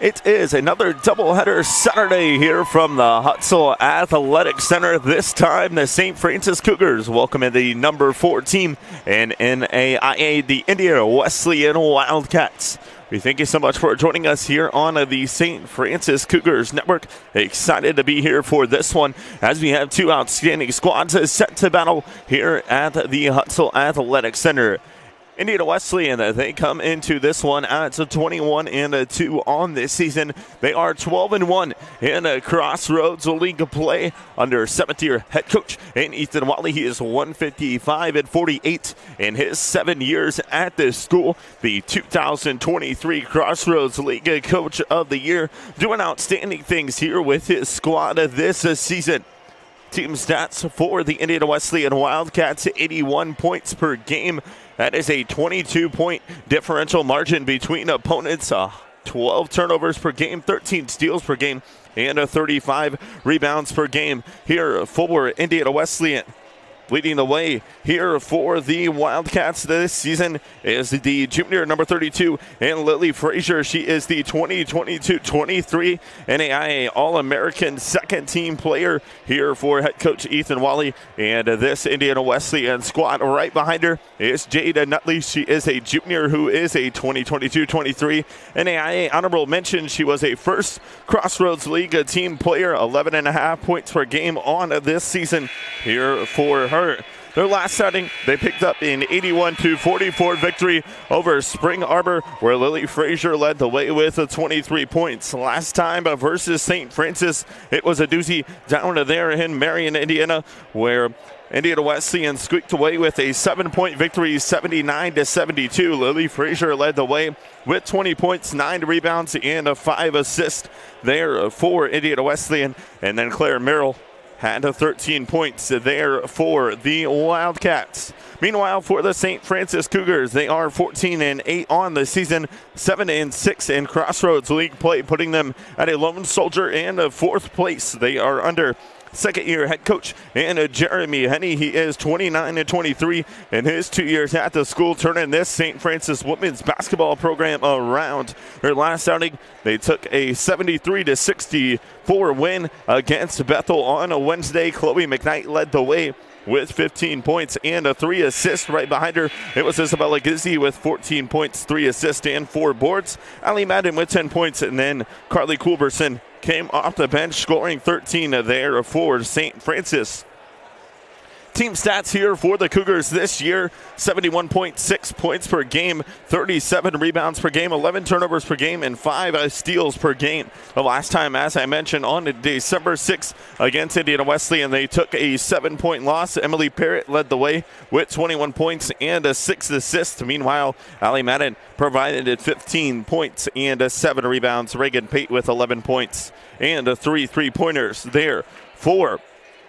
It is another doubleheader Saturday here from the Hutzel Athletic Center. This time, the St. Francis Cougars welcome in the number four team in NAIA, the Indiana Wesleyan Wildcats. We thank you so much for joining us here on the St. Francis Cougars Network. Excited to be here for this one as we have two outstanding squads set to battle here at the Hutzel Athletic Center. Indiana Wesleyan, uh, they come into this one at 21 and 2 on this season. They are 12 and 1 in a Crossroads League play under seventh year head coach and Ethan Wally. He is 155 and 48 in his seven years at this school. The 2023 Crossroads League Coach of the Year, doing outstanding things here with his squad this season. Team stats for the Indiana Wesleyan Wildcats 81 points per game. That is a 22 point differential margin between opponents. Uh, 12 turnovers per game, 13 steals per game, and a 35 rebounds per game here for Indiana Wesleyan. Leading the way here for the Wildcats this season is the junior number 32 and Lily Frazier. She is the 2022-23 NAIA All-American second team player here for head coach Ethan Wally. And this Indiana Wesleyan squad right behind her is Jada Nutley. She is a junior who is a 2022-23 NAIA honorable mention. She was a first Crossroads League team player, 11 and a half points per game on this season here for her Their last outing, they picked up an 81 44 victory over Spring Arbor, where Lily Frazier led the way with 23 points. Last time versus St. Francis, it was a doozy down to there in Marion, Indiana, where Indiana Wesleyan squeaked away with a seven-point victory, 79 to 72. Lily Frazier led the way with 20 points, nine rebounds, and a five assist there for Indiana Wesleyan. And then Claire Merrill had 13 points there for the Wildcats. Meanwhile, for the St. Francis Cougars, they are 14 and 8 on the season, 7 and 6 in Crossroads League play, putting them at a lone soldier and a fourth place. They are under second year head coach and uh, Jeremy Henney. He is 29 and 23 in his two years at the school, turning this St. Francis women's basketball program around. Their last outing, they took a 73 to 64 win against Bethel on a Wednesday. Chloe McKnight led the way with 15 points and a three assist right behind her. It was Isabella Gizzi with 14 points, three assists, and four boards. Ali Madden with 10 points, and then Carly Culberson came off the bench, scoring 13 there for St. Francis. Team stats here for the Cougars this year 71.6 points per game, 37 rebounds per game, 11 turnovers per game, and 5 uh, steals per game. The last time, as I mentioned, on December 6th against Indiana Wesleyan, they took a 7 point loss. Emily Parrott led the way with 21 points and a 6 assist. Meanwhile, Ali Madden provided 15 points and a 7 rebounds. Reagan Pate with 11 points and a 3 three pointers there for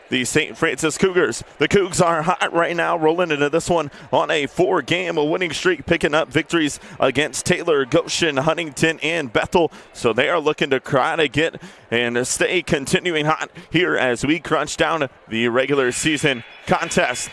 the St. Francis Cougars. The Cougs are hot right now, rolling into this one on a four game winning streak, picking up victories against Taylor, Goshen, Huntington, and Bethel. So they are looking to try to get and stay continuing hot here as we crunch down the regular season contest.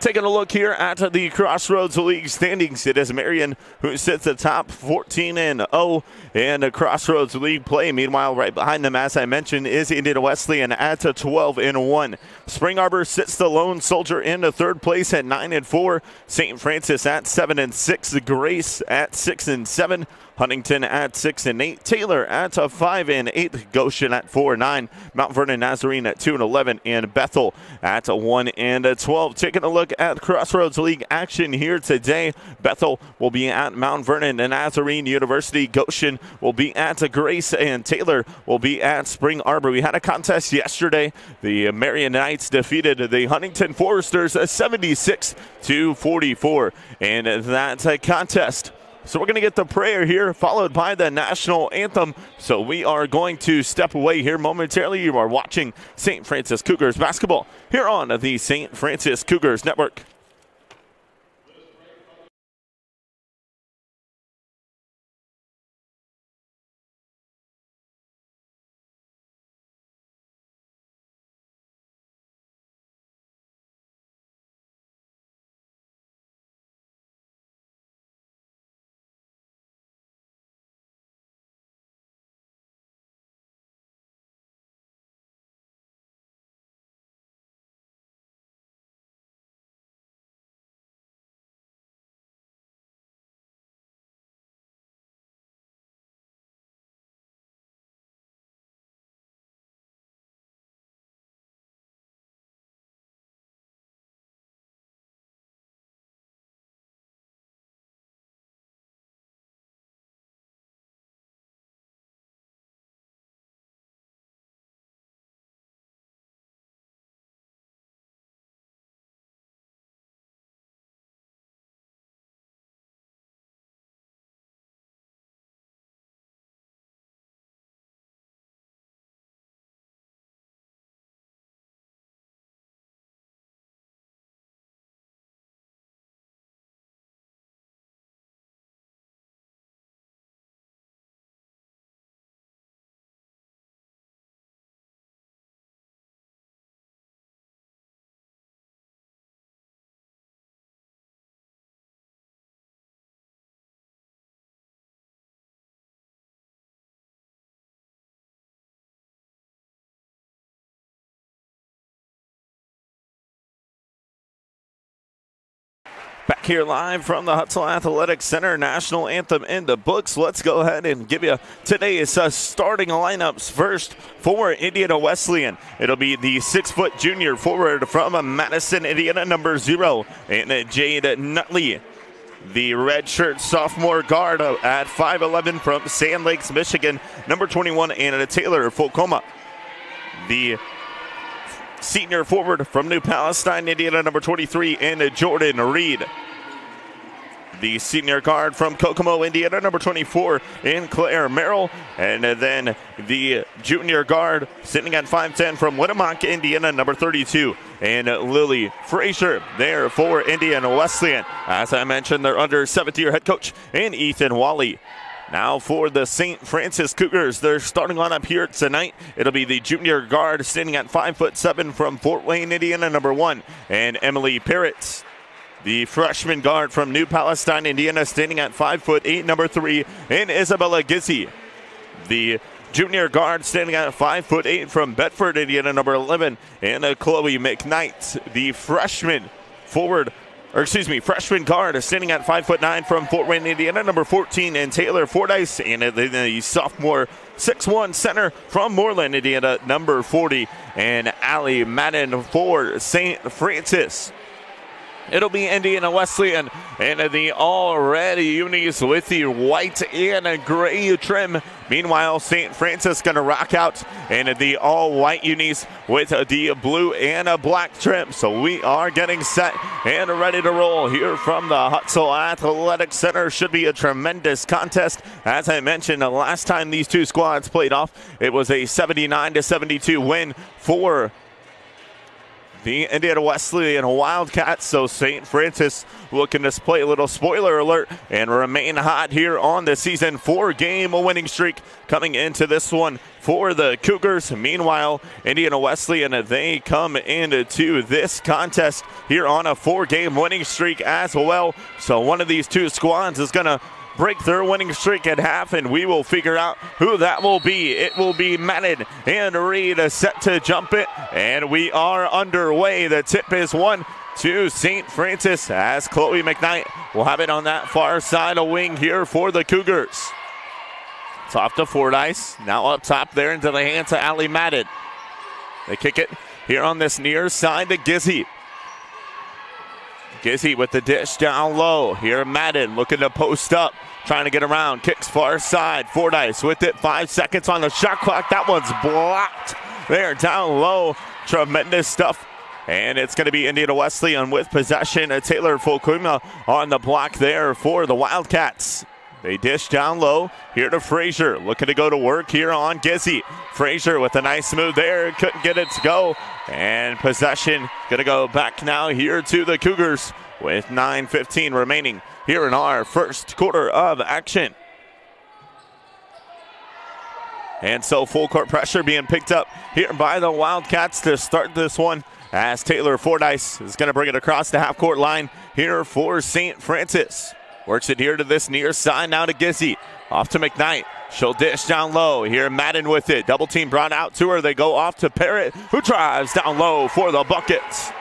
Taking a look here at the Crossroads League standings, it is Marion who sits atop 14 and 0 in the Crossroads League play. Meanwhile, right behind them, as I mentioned, is Indiana Wesleyan at 12 and 1. Spring Arbor sits the lone soldier in the third place at 9 and 4. St. Francis at 7 and 6. Grace at 6 and 7. Huntington at six and eight. Taylor at a five and eight. Goshen at four and nine. Mount Vernon Nazarene at two and eleven, and Bethel at a one and a twelve. Taking a look at Crossroads League action here today. Bethel will be at Mount Vernon and Nazarene University. Goshen will be at Grace, and Taylor will be at Spring Arbor. We had a contest yesterday. The Marion Knights defeated the Huntington Foresters 76 to 44, and that's a contest so we're going to get the prayer here, followed by the national anthem. So we are going to step away here momentarily. You are watching St. Francis Cougars basketball here on the St. Francis Cougars Network. Here live from the Hutzel Athletics Center. National anthem in the books. Let's go ahead and give you today's uh, starting lineups. First for Indiana Wesleyan, it'll be the six-foot junior forward from Madison, Indiana, number zero, and Jade Nutley. The redshirt sophomore guard at 5'11 from Sand Lakes, Michigan, number 21, Anna Taylor, Fulkema. The senior forward from New Palestine, Indiana, number 23, and Jordan Reed. The senior guard from Kokomo, Indiana, number 24, in Claire Merrill. And then the junior guard sitting at 5'10 from Winamac, Indiana, number 32, and Lily Frazier there for Indiana Wesleyan. As I mentioned, they're under seventh year head coach, and Ethan Wally. Now for the St. Francis Cougars, their starting lineup here tonight. It'll be the junior guard standing at five foot seven from Fort Wayne, Indiana, number one, and Emily Parrott. The freshman guard from New Palestine, Indiana, standing at five foot eight, number three, in Isabella Gizzi. The junior guard standing at five foot eight from Bedford, Indiana, number 11, and Chloe McKnight. The freshman forward or excuse me, freshman guard standing at five foot nine from Fort Wayne, Indiana, number 14, and Taylor Fordyce, and the, sophomore six-one center from Mooreland, Indiana, number 40, and Allie Madden for St. Francis. It'll be Indiana Wesleyan and the already unis with the white and a gray trim. Meanwhile, St. Francis going to rock out in the all white unis with the blue and a black trim. So we are getting set and ready to roll here from the Hutzel Athletic Center. Should be a tremendous contest. As I mentioned, the last time these two squads played off, it was a 79 to 72 win for the Indiana Wesleyan Wildcats. So St. Francis looking to play a little spoiler alert and remain hot here on the season four game winning streak coming into this one for the Cougars. Meanwhile, Indiana Wesleyan, they come into this contest here on a four game winning streak as well. So one of these two squads is going to break their winning streak at half, and we will figure out who that will be. It will be Madden and Reed set to jump it, and we are underway. The tip is one to St. Francis as Chloe McKnight will have it on that far side of wing here for the Cougars. It's off to Fordyce. Now up top there into the hands of Ali Madden. They kick it here on this near side to Gizzi. Gizzi with the dish down low. Here Madden looking to post up, trying to get around. Kicks far side. Fordyce with it. Five seconds on the shot clock. That one's blocked. There down low. Tremendous stuff. And it's going to be Indiana Wesleyan with possession. Taylor Fulkema on the block there for the Wildcats. They dish down low. Here to Frazier. Looking to go to work here on Gizzi. Frazier with a nice move there. Couldn't get it to go. And possession going to go back now here to the Cougars with 9.15 remaining here in our first quarter of action. And so full court pressure being picked up here by the Wildcats to start this one as Taylor Fordyce is going to bring it across the half court line here for St. Francis. Works it here to this near side now to Gizzi. Off to McKnight. She'll dish down low. Here Madden with it. Double team brought out to her. They go off to Parrott, who drives down low for the buckets.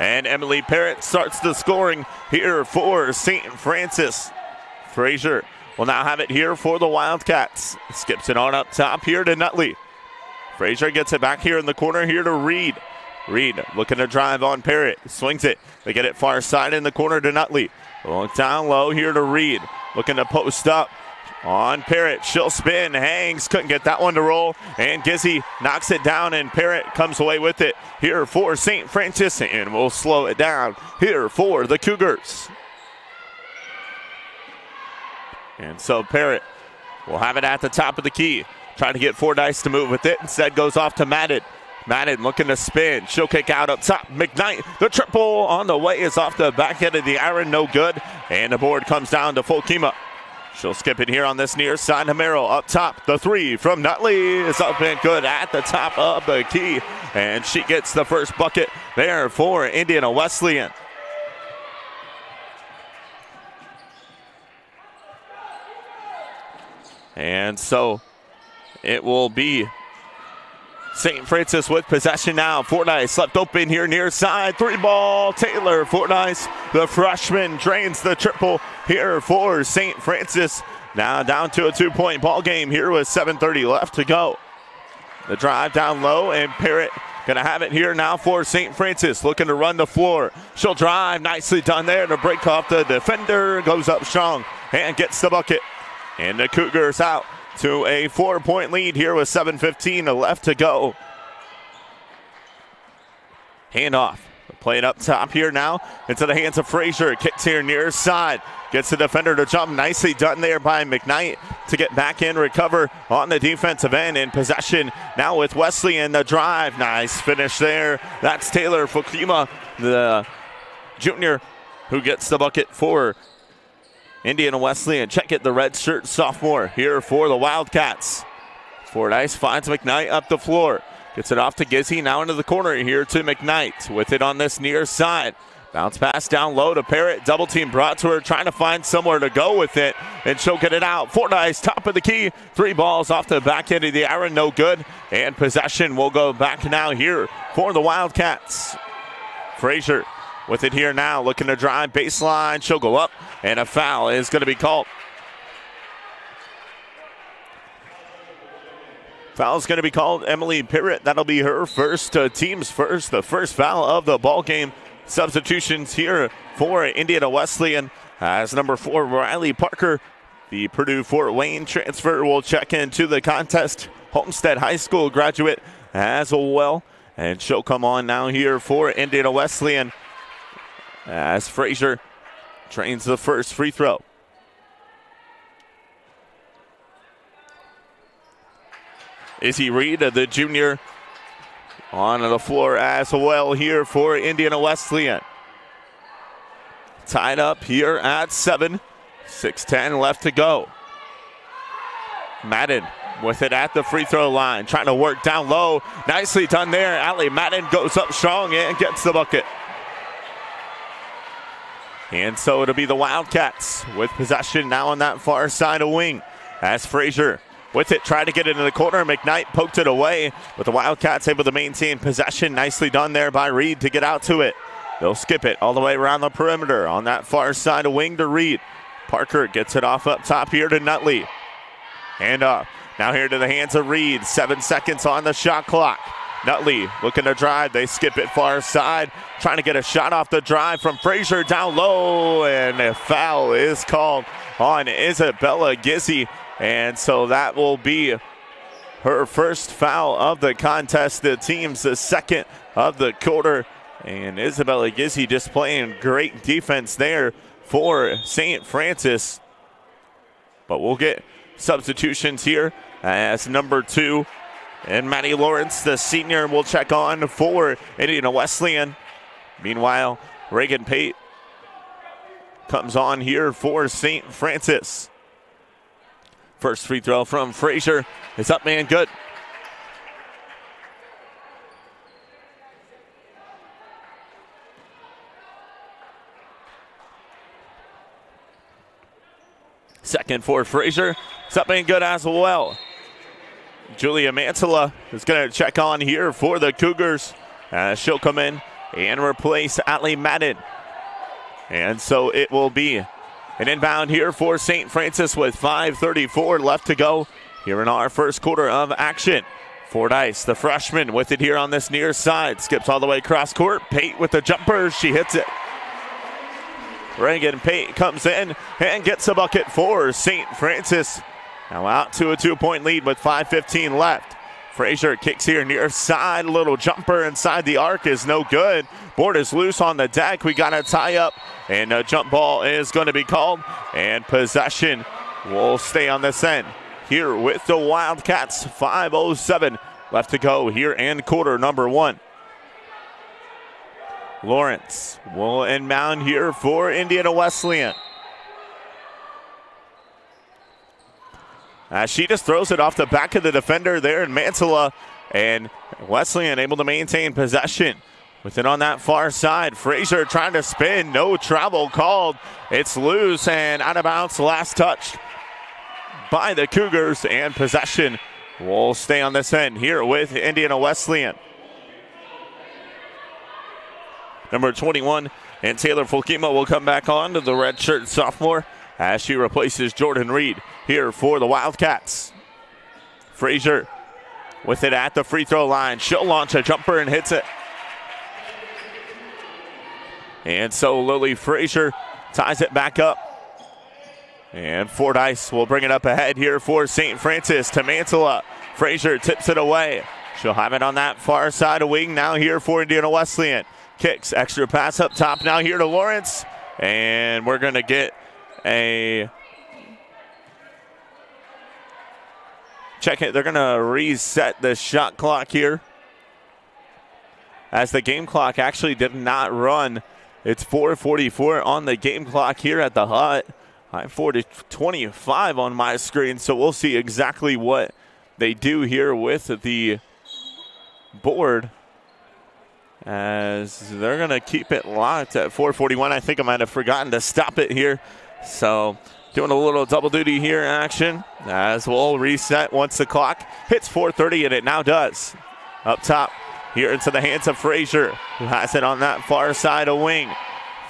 And Emily Parrott starts the scoring here for St. Francis. Frazier will now have it here for the Wildcats. Skips it on up top here to Nutley. Frazier gets it back here in the corner here to Reed. Reed looking to drive on Parrott. Swings it. They get it far side in the corner to Nutley. Well, down low here to Reed. Looking to post up on Parrott. She'll spin, hangs, couldn't get that one to roll. And Gizzi knocks it down, and Parrott comes away with it here for St. Francis. And we'll slow it down here for the Cougars. And so Parrott will have it at the top of the key. Trying to get Fordyce to move with it. Instead, goes off to Madden. Madden looking to spin. She'll kick out up top. McKnight, the triple on the way is off the back end of the iron. No good. And the board comes down to Fulkema. She'll skip it here on this near side. Hamero up top. The three from Nutley is up and good at the top of the key. And she gets the first bucket there for Indiana Wesleyan. And so it will be St. Francis with possession now. Fordyce left open here near side. Three ball. Taylor Fordyce, the freshman, drains the triple here for St. Francis. Now down to a two point ball game here with 7.30 left to go. The drive down low, and Parrott Gonna have it here now for St. Francis, looking to run the floor. She'll drive, nicely done there to break off the defender, goes up strong and gets the bucket. And the Cougars out to a four-point lead here with 7.15 left to go. Handoff. Play it up top here now into the hands of Frazier. Kicks here near side. Gets the defender to jump. Nicely done there by McKnight to get back in, recover on the defensive end in possession. Now with Wesley in the drive. Nice finish there. That's Taylor Fulkema, the junior, who gets the bucket for Indiana Wesleyan. Check it, the red shirt sophomore here for the Wildcats. Fordyce finds McKnight up the floor. Gets it off to Gizzi. Now into the corner here to McKnight with it on this near side. Bounce pass down low to Parrott. Double team brought to her, trying to find somewhere to go with it, and she'll get it out. Fordyce, top of the key. Three balls off the back end of the iron, no good. And possession will go back now here for the Wildcats. Frazier with it here now, looking to drive baseline. She'll go up, and a foul is going to be called. Foul's going to be called Emily Parrott. That'll be her first, uh, team's first, the first foul of the ball game. Substitutions here for Indiana Wesleyan as number four, Riley Parker. The Purdue Fort Wayne transfer will check into the contest. Homestead High School graduate as well. And she'll come on now here for Indiana Wesleyan as Frazier trains the first free throw. Izzy Reed, the junior, on the floor as well here for Indiana Wesleyan. Tied up here at seven. 6.10 left to go. Madden with it at the free throw line, trying to work down low. Nicely done there. Ali Madden goes up strong and gets the bucket. And so it'll be the Wildcats with possession now on that far side of wing as Frazier with it, tried to get it in the corner. McKnight poked it away, but the Wildcats able to maintain possession. Nicely done there by Reed to get out to it. They'll skip it all the way around the perimeter on that far side of wing to Reed. Parker gets it off up top here to Nutley. Hand off. Now here to the hands of Reed. Seven seconds on the shot clock. Nutley looking to drive. They skip it far side. Trying to get a shot off the drive from Frazier down low. And a foul is called on Isabella Gizzi. And so that will be her first foul of the contest. The team's the second of the quarter. And Isabella Gizzi just playing great defense there for St. Francis. But we'll get substitutions here as number two. And Maddie Lawrence, the senior, will check on for Indiana Wesleyan. Meanwhile, Reagan Pate comes on here for St. Francis. First free throw from Frazier is up man good. Second for Frazier. It's up good as well. Julia Mantilla is going to check on here for the Cougars. Uh, she'll come in and replace Ali Madden. And so it will be an inbound here for St. Francis with 5.34 left to go here in our first quarter of action. Fordyce, the freshman, with it here on this near side. Skips all the way across court. Pate with the jumper. She hits it. Reagan Pate comes in and gets a bucket for St. Francis. Now out to a two-point lead with 5.15 left. Frazier kicks here near side. A little jumper inside the arc is no good. Board is loose on the deck. We got a tie up, and a jump ball is going to be called. And possession will stay on this end. Here with the Wildcats, 5.07 left to go here in quarter number one. Lawrence will inbound here for Indiana Wesleyan. As she just throws it off the back of the defender there in Mantilla. And Wesleyan able to maintain possession. With it on that far side, Frazier trying to spin, no travel called. It's loose and out of bounds, last touch by the Cougars, and possession will stay on this end here with Indiana Wesleyan. Number 21 and Taylor Fulkema will come back on to the redshirt sophomore as she replaces Jordan Reed here for the Wildcats. Frazier with it at the free throw line. She'll launch a jumper and hits it. And so Lily Frazier ties it back up. And Fordyce will bring it up ahead here for St. Francis to Mantilla. Frazier tips it away. She'll have it on that far side of wing now here for Indiana Wesleyan. Kicks, extra pass up top now here to Lawrence. And we're going to get a check it. They're going to reset the shot clock here. As the game clock actually did not run. It's 444 on the game clock here at the hut. I'm 4 25 on my screen, so we'll see exactly what they do here with the board. As they're going to keep it locked at 441. I think I might have forgotten to stop it here. So doing a little double duty here action as we'll reset once the clock hits 430, and it now does. Up top here into the hands of Frazier, who has it on that far side of wing.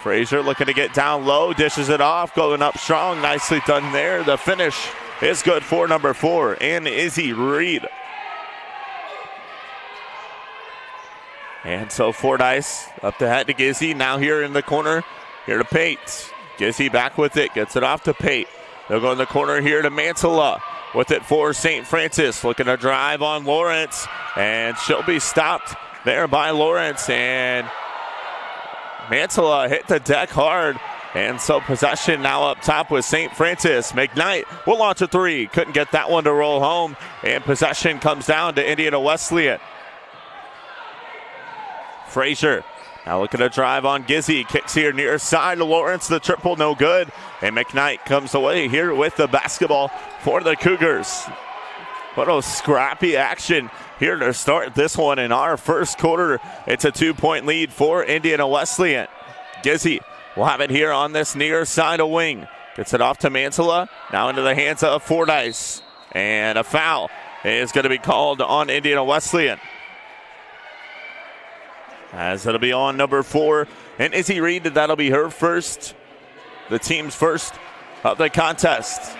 Frazier looking to get down low, dishes it off, going up strong. Nicely done there. The finish is good for number four, and Izzy Reed. And so Fordyce up the head to Gizzi. Now here in the corner, here to Pate. Gizzi back with it, gets it off to Pate. They'll go in the corner here to Mantilla with it for St. Francis. Looking to drive on Lawrence, and she'll be stopped there by Lawrence. And Mantilla hit the deck hard. And so possession now up top with St. Francis. McKnight will launch a three. Couldn't get that one to roll home. And possession comes down to Indiana Wesleyan. Frazier now looking to drive on Gizzi. Kicks here near side to Lawrence. The triple no good. And McKnight comes away here with the basketball for the Cougars. What a scrappy action here to start this one in our first quarter. It's a two point lead for Indiana Wesleyan. Gizzi will have it here on this near side of wing. Gets it off to Mantilla. Now into the hands of Fordyce. And a foul is going to be called on Indiana Wesleyan as it'll be on number four. And Izzy Reed, that'll be her first, the team's first of the contest.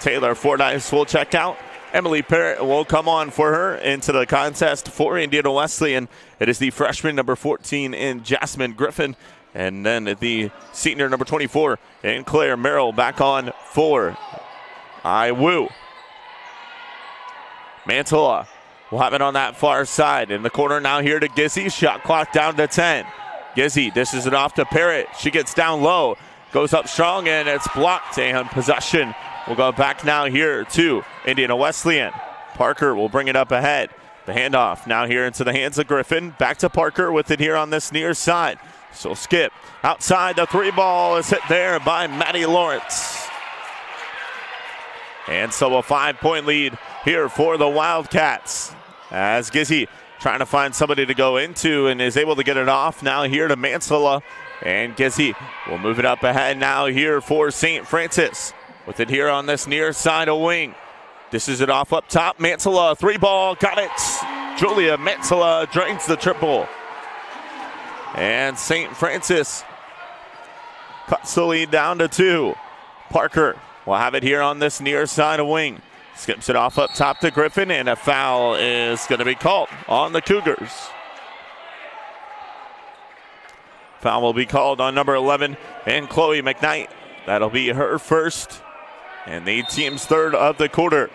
Taylor Fordyce will check out. Emily Parrott will come on for her into the contest for Indiana Wesleyan. It is the freshman number 14 in Jasmine Griffin. And then the senior number 24 in Claire Merrill back on for IWU. Mantilla It on that far side. In the corner now here to Gizzi. Shot clock down to 10. Gizzi dishes it off to Parrott. She gets down low. Goes up strong and it's blocked. And possession will go back now here to Indiana Wesleyan. Parker will bring it up ahead. The handoff now here into the hands of Griffin. Back to Parker with it here on this near side. So skip outside. The three ball is hit there by Maddie Lawrence. And so a five point lead here for the Wildcats. As Gizzi trying to find somebody to go into and is able to get it off now here to Mantilla. And Gizzi will move it up ahead now here for St. Francis. With it here on this near side of wing. This is it off up top. Mantilla, three ball, got it. Julia Mantilla drains the triple. And St. Francis cuts the lead down to two. Parker will have it here on this near side of wing. Skips it off up top to Griffin, and a foul is going to be called on the Cougars. Foul will be called on number 11 and Chloe McKnight. That'll be her first and the team's third of the quarter.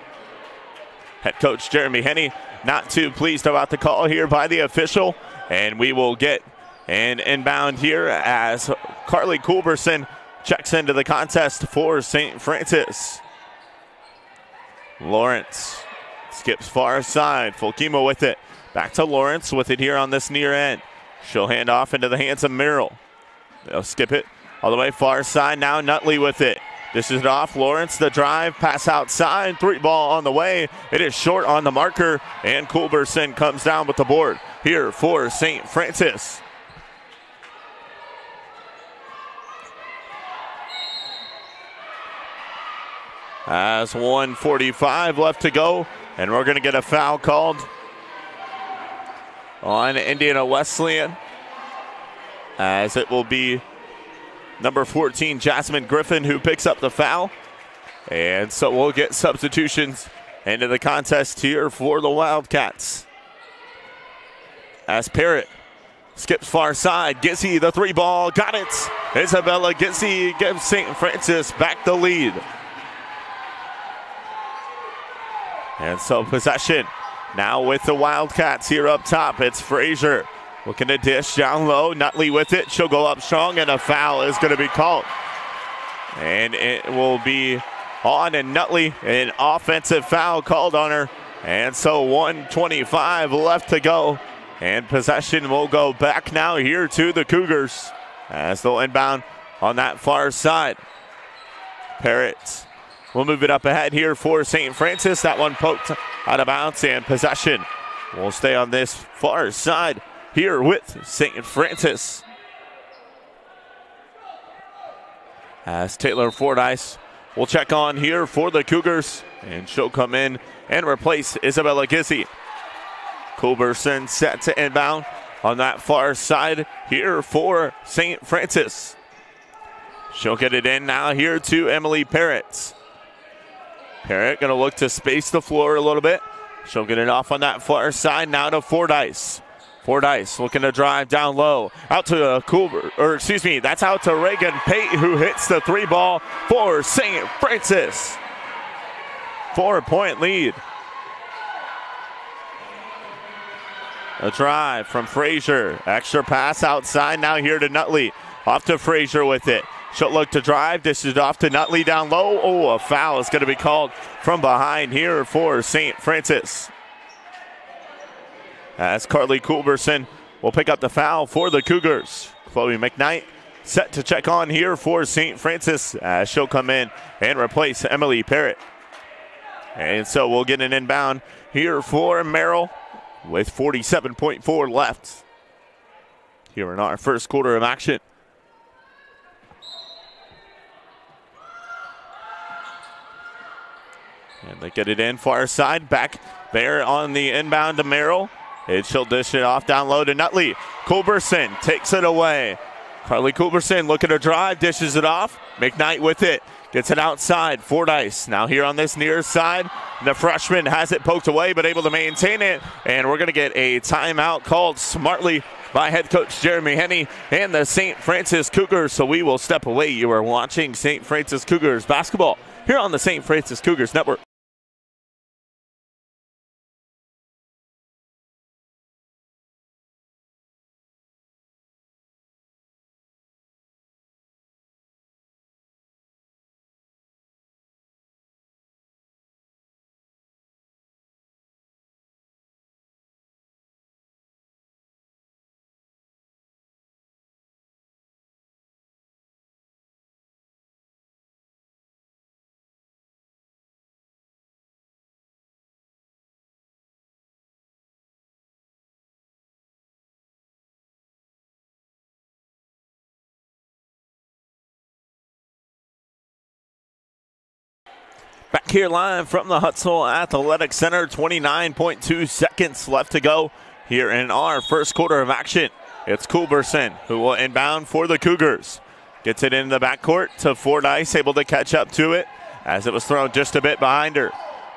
Head coach Jeremy Henney not too pleased about the call here by the official, and we will get an inbound here as Carly Culberson checks into the contest for St. Francis. Lawrence skips far side. Fulkema with it. Back to Lawrence with it here on this near end. She'll hand off into the hands of Merrill. They'll skip it all the way far side. Now Nutley with it. This is it off. Lawrence, the drive, pass outside. Three ball on the way. It is short on the marker, and Culberson comes down with the board here for St. Francis. As 145 left to go And we're going to get a foul called on Indiana Wesleyan as it will be number 14, Jasmine Griffin, who picks up the foul. And so we'll get substitutions into the contest here for the Wildcats. As Parrott skips far side, Gizzi the three ball, got it. Isabella Gizzi gives St. Francis back the lead. And so possession now with the Wildcats here up top. It's Frazier looking to dish down low. Nutley with it. She'll go up strong, and a foul is going to be called. And it will be on and Nutley. An offensive foul called on her. And so 125 left to go. And possession will go back now here to the Cougars as they'll inbound on that far side. Parrots will move it up ahead here for St. Francis. That one poked out of bounds and possession We'll stay on this far side here with St. Francis. As Taylor Fordyce will check on here for the Cougars, and she'll come in and replace Isabella Gizzi. Culberson set to inbound on that far side here for St. Francis. She'll get it in now here to Emily Parrott. Parrott going to look to space the floor a little bit. She'll get it off on that far side now to Fordyce. Fordyce looking to drive down low. Out to uh, Coolber, or excuse me, that's out to Reagan Pate who hits the three ball for St. Francis. Four point lead. A drive from Frazier. Extra pass outside now here to Nutley. Off to Frazier with it. She'll look to drive. This is off to Nutley down low. Oh, a foul is going to be called from behind here for St. Francis. As Carly Culberson will pick up the foul for the Cougars. Chloe McKnight set to check on here for St. Francis as she'll come in and replace Emily Parrott. And so we'll get an inbound here for Merrill with 47.4 left here in our first quarter of action. And they get it in far side, back there on the inbound to Merrill. And she'll dish it off down low to Nutley. Culberson takes it away. Carly Culberson looking to drive, dishes it off. McKnight with it. Gets it outside. Fordyce now here on this near side. The freshman has it poked away, but able to maintain it. And we're going to get a timeout called smartly by head coach Jeremy Henney and the St. Francis Cougars. So we will step away. You are watching St. Francis Cougars basketball here on the St. Francis Cougars Network. Here live from the Hutzell Athletic Center, 29.2 seconds left to go here in our first quarter of action. It's Culberson who will inbound for the Cougars. Gets it in the backcourt to Fordyce, able to catch up to it as it was thrown just a bit behind her.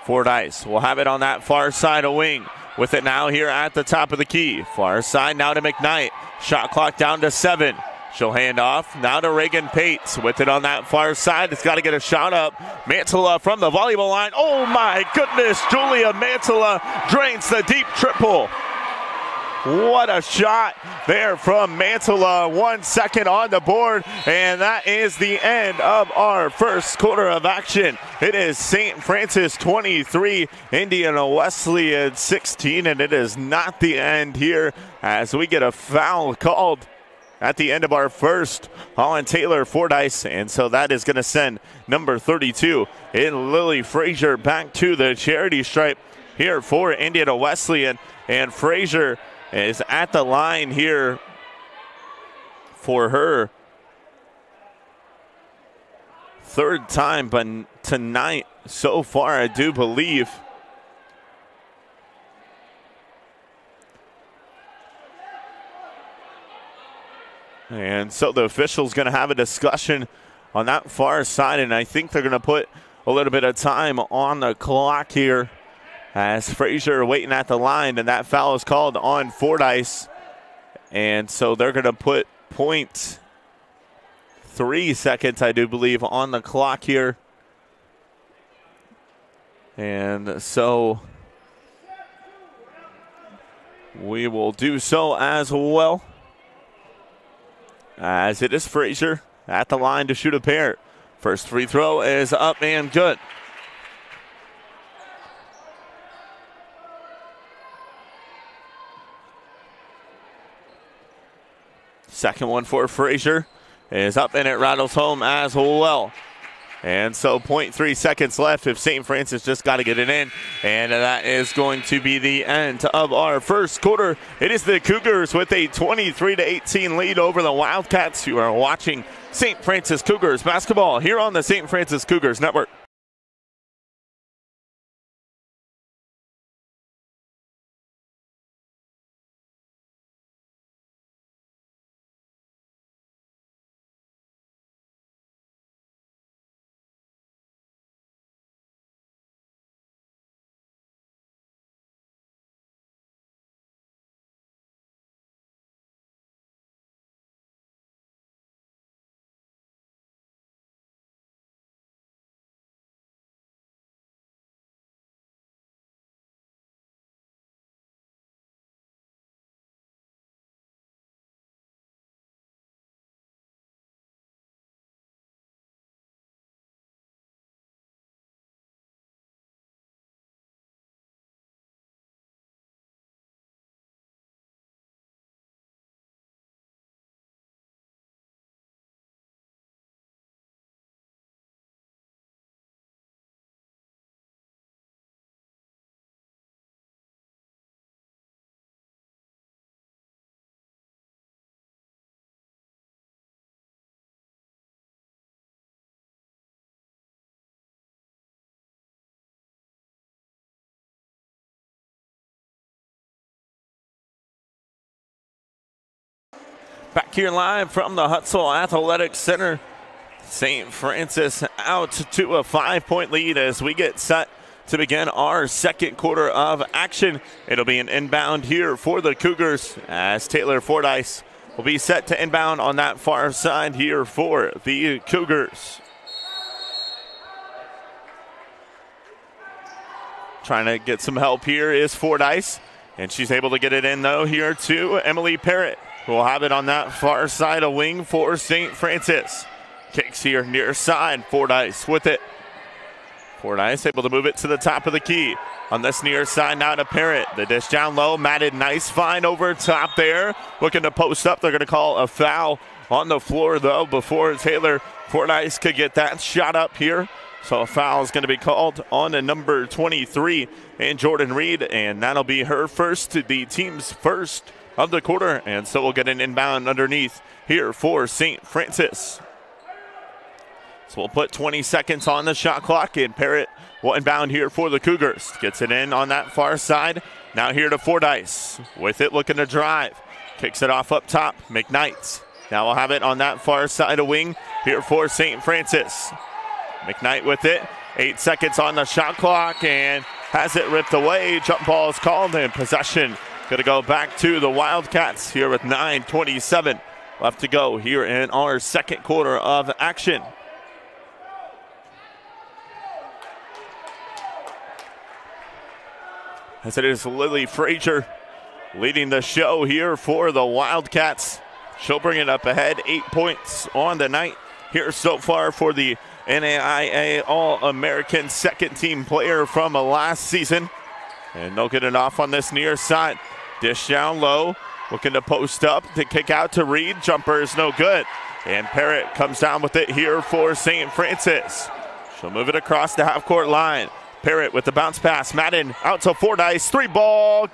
Fordyce will have it on that far side of wing. With it now here at the top of the key. Far side now to McKnight. Shot clock down to seven. She'll hand off now to Reagan Pates with it on that far side. It's got to get a shot up. Mantilla from the volleyball line. Oh my goodness, Julia Mantilla drains the deep triple. What a shot there from Mantilla. One second on the board, and that is the end of our first quarter of action. It is St. Francis 23, Indiana Wesleyan 16, and it is not the end here as we get a foul called at the end of our first. Holland Taylor Fordyce, and so that is going to send number 32 in Lily Frazier back to the charity stripe here for Indiana Wesleyan. And Frazier is at the line here for her third time, but tonight so far, I do believe. And so the official's going to have a discussion on that far side, and I think they're going to put a little bit of time on the clock here as Frazier waiting at the line, and that foul is called on Fordyce. And so they're going to put point three seconds, I do believe, on the clock here. And so we will do so as well. Uh, as it is Frazier at the line to shoot a pair. First free throw is up and good. Second one for Frazier is up and it rattles home as well. And so 0.3 seconds left if St. Francis just got to get it in. And that is going to be the end of our first quarter. It is the Cougars with a 23 to 18 lead over the Wildcats. You are watching St. Francis Cougars basketball here on the St. Francis Cougars Network. Back here live from the Hutzell Athletic Center. St. Francis out to a five point lead as we get set to begin our second quarter of action. It'll be an inbound here for the Cougars as Taylor Fordyce will be set to inbound on that far side here for the Cougars. Trying to get some help here is Fordyce, and she's able to get it in though here to Emily Parrott. We'll have it on that far side of wing for St. Francis. Kicks here near side. Fordyce with it. Fordyce able to move it to the top of the key. On this near side now to Parrott. The dish down low. Madden nice find over top there. Looking to post up. They're going to call a foul on the floor though before Taylor Fordyce could get that shot up here. So a foul is going to be called on the number 23 and Jordan Reed, and that'll be her first, the team's first of the quarter. And so we'll get an inbound underneath here for St. Francis. So we'll put 20 seconds on the shot clock, and Parrott will inbound here for the Cougars. Gets it in on that far side. Now here to Fordyce. With it, looking to drive. Kicks it off up top. McKnight. Now we'll have it on that far side of wing here for St. Francis. McKnight with it. Eight seconds on the shot clock and has it ripped away. Jump ball is called and possession Going to go back to the Wildcats here with 9.27 left to go here in our second quarter of action. As it is Lily Frazier leading the show here for the Wildcats. She'll bring it up ahead, eight points on the night here so far for the NAIA All American second team player from last season. And they'll get it off on this near side. Dish down low, looking to post up to kick out to Reed. Jumper is no good. And Parrott comes down with it here for St. Francis. She'll move it across the half court line. Parrott with the bounce pass. Madden out to Fordyce. Three ball.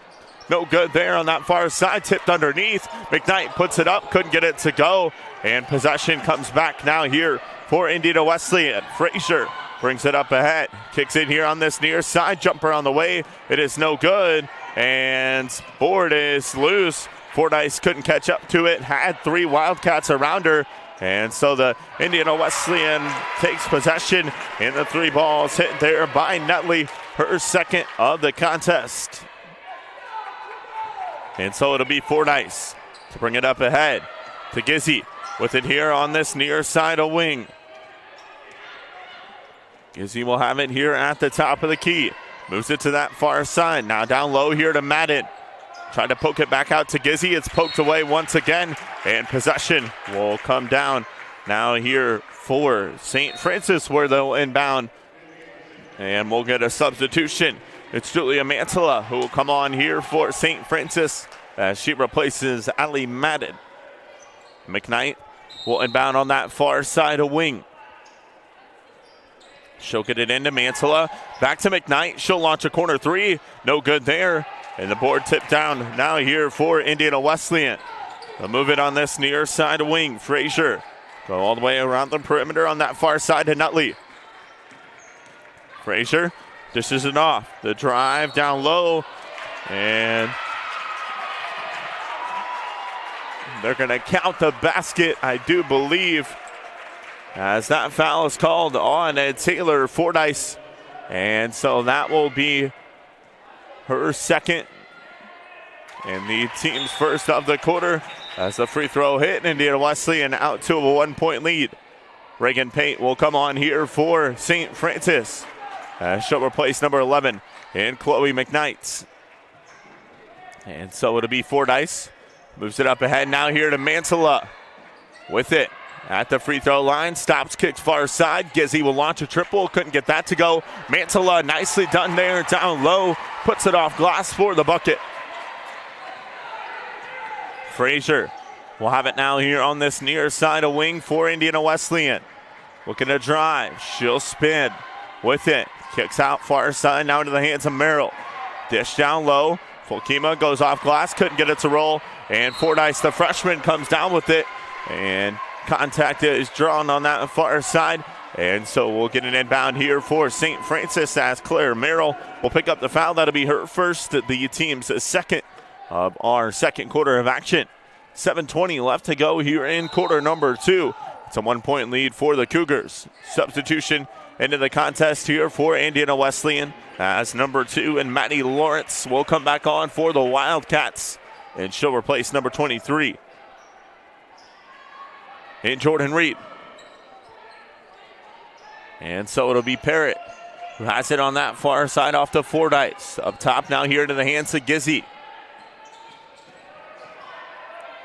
No good there on that far side. Tipped underneath. McKnight puts it up. Couldn't get it to go. And possession comes back now here for Indiana Wesleyan. Frazier brings it up ahead. Kicks in here on this near side. Jumper on the way. It is no good and board is loose. Fordyce couldn't catch up to it, had three Wildcats around her. And so the Indiana Wesleyan takes possession, and the three balls hit there by Nutley, her second of the contest. And so it'll be Fordyce to bring it up ahead to Gizzi with it here on this near side of wing. Gizzi will have it here at the top of the key. Moves it to that far side. Now down low here to Madden. Trying to poke it back out to Gizzi. It's poked away once again. And possession will come down now here for St. Francis where they'll inbound. And we'll get a substitution. It's Julia Mantilla who will come on here for St. Francis as she replaces Ali Madden. McKnight will inbound on that far side of wing. She'll get it into Mantilla. Back to McKnight. She'll launch a corner three. No good there. And the board tipped down now here for Indiana Wesleyan. They'll move it on this near side wing. Frazier go all the way around the perimeter on that far side to Nutley. Frazier dishes it off. The drive down low. And they're going to count the basket, I do believe as that foul is called on Taylor Fordyce. And so that will be her second and the team's first of the quarter as the free throw hit. Indiana Wesleyan out to a one point lead. Reagan Pate will come on here for St. Francis. As she'll replace number 11 and Chloe McKnight. And so it'll be Fordyce. Moves it up ahead now here to Mantilla with it at the free throw line. Stops, kicks far side. Gizzi will launch a triple. Couldn't get that to go. Mantilla nicely done there down low. Puts it off glass for the bucket. Frazier will have it now here on this near side of wing for Indiana Wesleyan. Looking to drive. She'll spin with it. Kicks out far side now into the hands of Merrill. Dish down low. Fulkema goes off glass. Couldn't get it to roll. And Fordyce, the freshman, comes down with it. And Contact is drawn on that far side. And so we'll get an inbound here for St. Francis as Claire Merrill will pick up the foul. That'll be her first, the team's second of our second quarter of action. 7.20 left to go here in quarter number two. It's a one point lead for the Cougars. Substitution into the contest here for Indiana Wesleyan as number two and Maddie Lawrence will come back on for the Wildcats. And she'll replace number 23, and Jordan Reed. And so it'll be Parrott who has it on that far side off to Fordyce. Up top now here to the hands of Gizzi.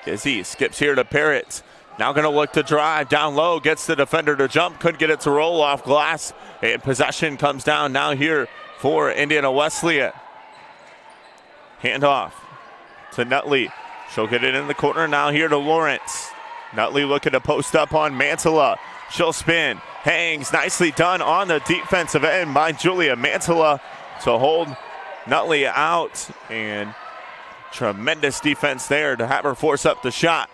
Gizzi skips here to Parrott. Now going to look to drive down low, gets the defender to jump, couldn't get it to roll off glass. And possession comes down now here for Indiana Wesleyan. Handoff to Nutley. She'll get it in the corner now here to Lawrence. Nutley looking to post up on Mantilla. She'll spin. Hangs nicely done on the defensive end by Julia Mantilla to hold Nutley out. And tremendous defense there to have her force up the shot.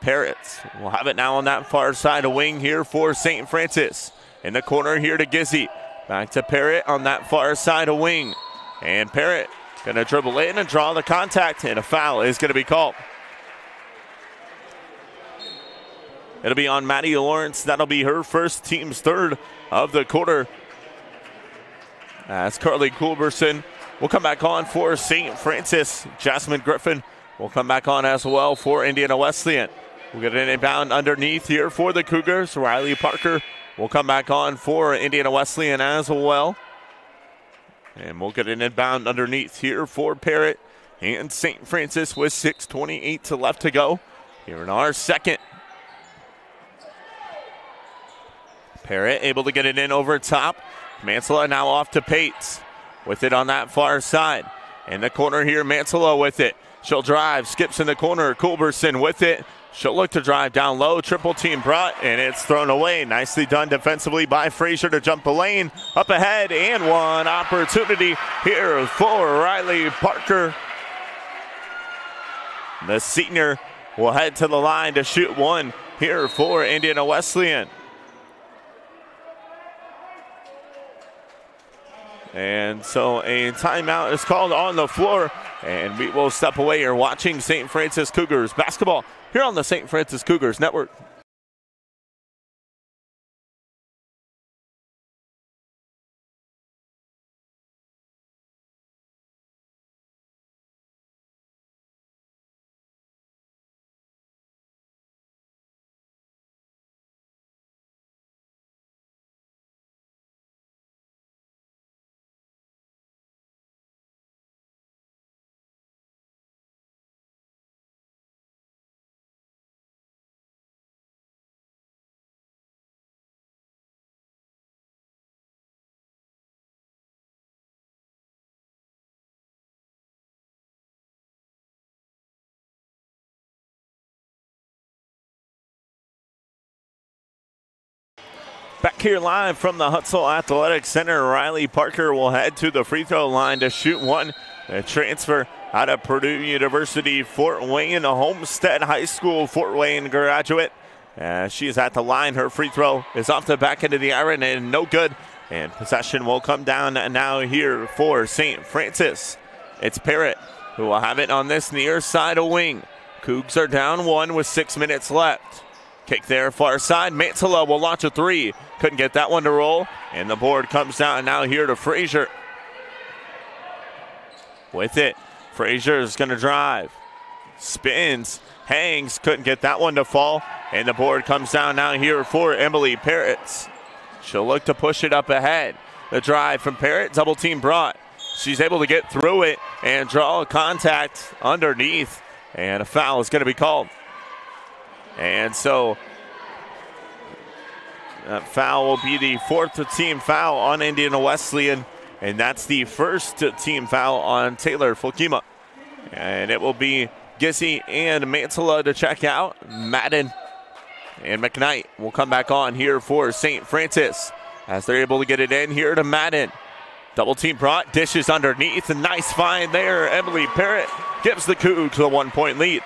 Parrots will have it now on that far side of wing here for St. Francis. In the corner here to Gizzi. Back to Parrott on that far side of wing. And Parrott going to dribble in and draw the contact, and a foul is going to be called. It'll be on Maddie Lawrence. That'll be her first, team's third of the quarter. As Carly Culberson will come back on for St. Francis. Jasmine Griffin will come back on as well for Indiana Wesleyan. We'll get an inbound underneath here for the Cougars. Riley Parker will come back on for Indiana Wesleyan as well. And we'll get an inbound underneath here for Parrott and St. Francis with 6.28 to left to go here in our second Parrott able to get it in over top. Mantilla now off to Pates with it on that far side. In the corner here, Mantilla with it. She'll drive, skips in the corner. Culberson with it. She'll look to drive down low. Triple team brought, and it's thrown away. Nicely done defensively by Frazier to jump the lane. Up ahead, and one opportunity here for Riley Parker. The senior will head to the line to shoot one here for Indiana Wesleyan. And so a timeout is called on the floor And we will step away. You're watching St. Francis Cougars basketball here on the St. Francis Cougars Network. Here live from the Hutzell Athletic Center, Riley Parker will head to the free throw line to shoot one. A transfer out of Purdue University, Fort Wayne, a Homestead High School, Fort Wayne graduate. Uh, she is at the line. Her free throw is off the back end of the iron and no good. And possession will come down now here for St. Francis. It's Parrott who will have it on this near side of wing. Cougs are down one with six minutes left. Kick there, far side. Mantilla will launch a three. Couldn't get that one to roll. And the board comes down now here to Frazier. With it, Frazier is going to drive. Spins, hangs, couldn't get that one to fall. And the board comes down now here for Emily Parrots. She'll look to push it up ahead. The drive from Parrott, double team brought. She's able to get through it and draw a contact underneath. And a foul is going to be called. And so that foul will be the fourth team foul on Indiana Wesleyan. And that's the first team foul on Taylor Fulkema. And it will be Gizzi and Mantilla to check out. Madden and McKnight will come back on here for St. Francis as they're able to get it in here to Madden. Double team brought, dishes underneath, a nice find there. Emily Parrott gives the coup to the one point lead.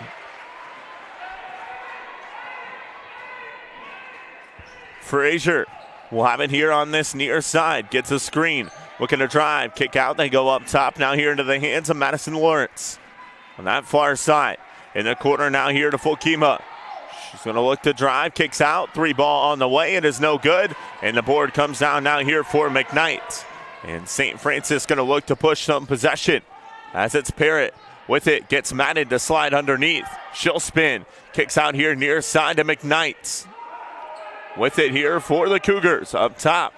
Frazier will have it here on this near side. Gets a screen. Looking to drive. Kick out. They go up top now here into the hands of Madison Lawrence. On that far side. In the corner now here to Fulkema. She's going to look to drive. Kicks out. Three ball on the way. It is no good. And the board comes down now here for McKnight. And St. Francis going to look to push some possession as it's Parrott with it. Gets Madden to slide underneath. She'll spin. Kicks out here near side to McKnight with it here for the Cougars up top.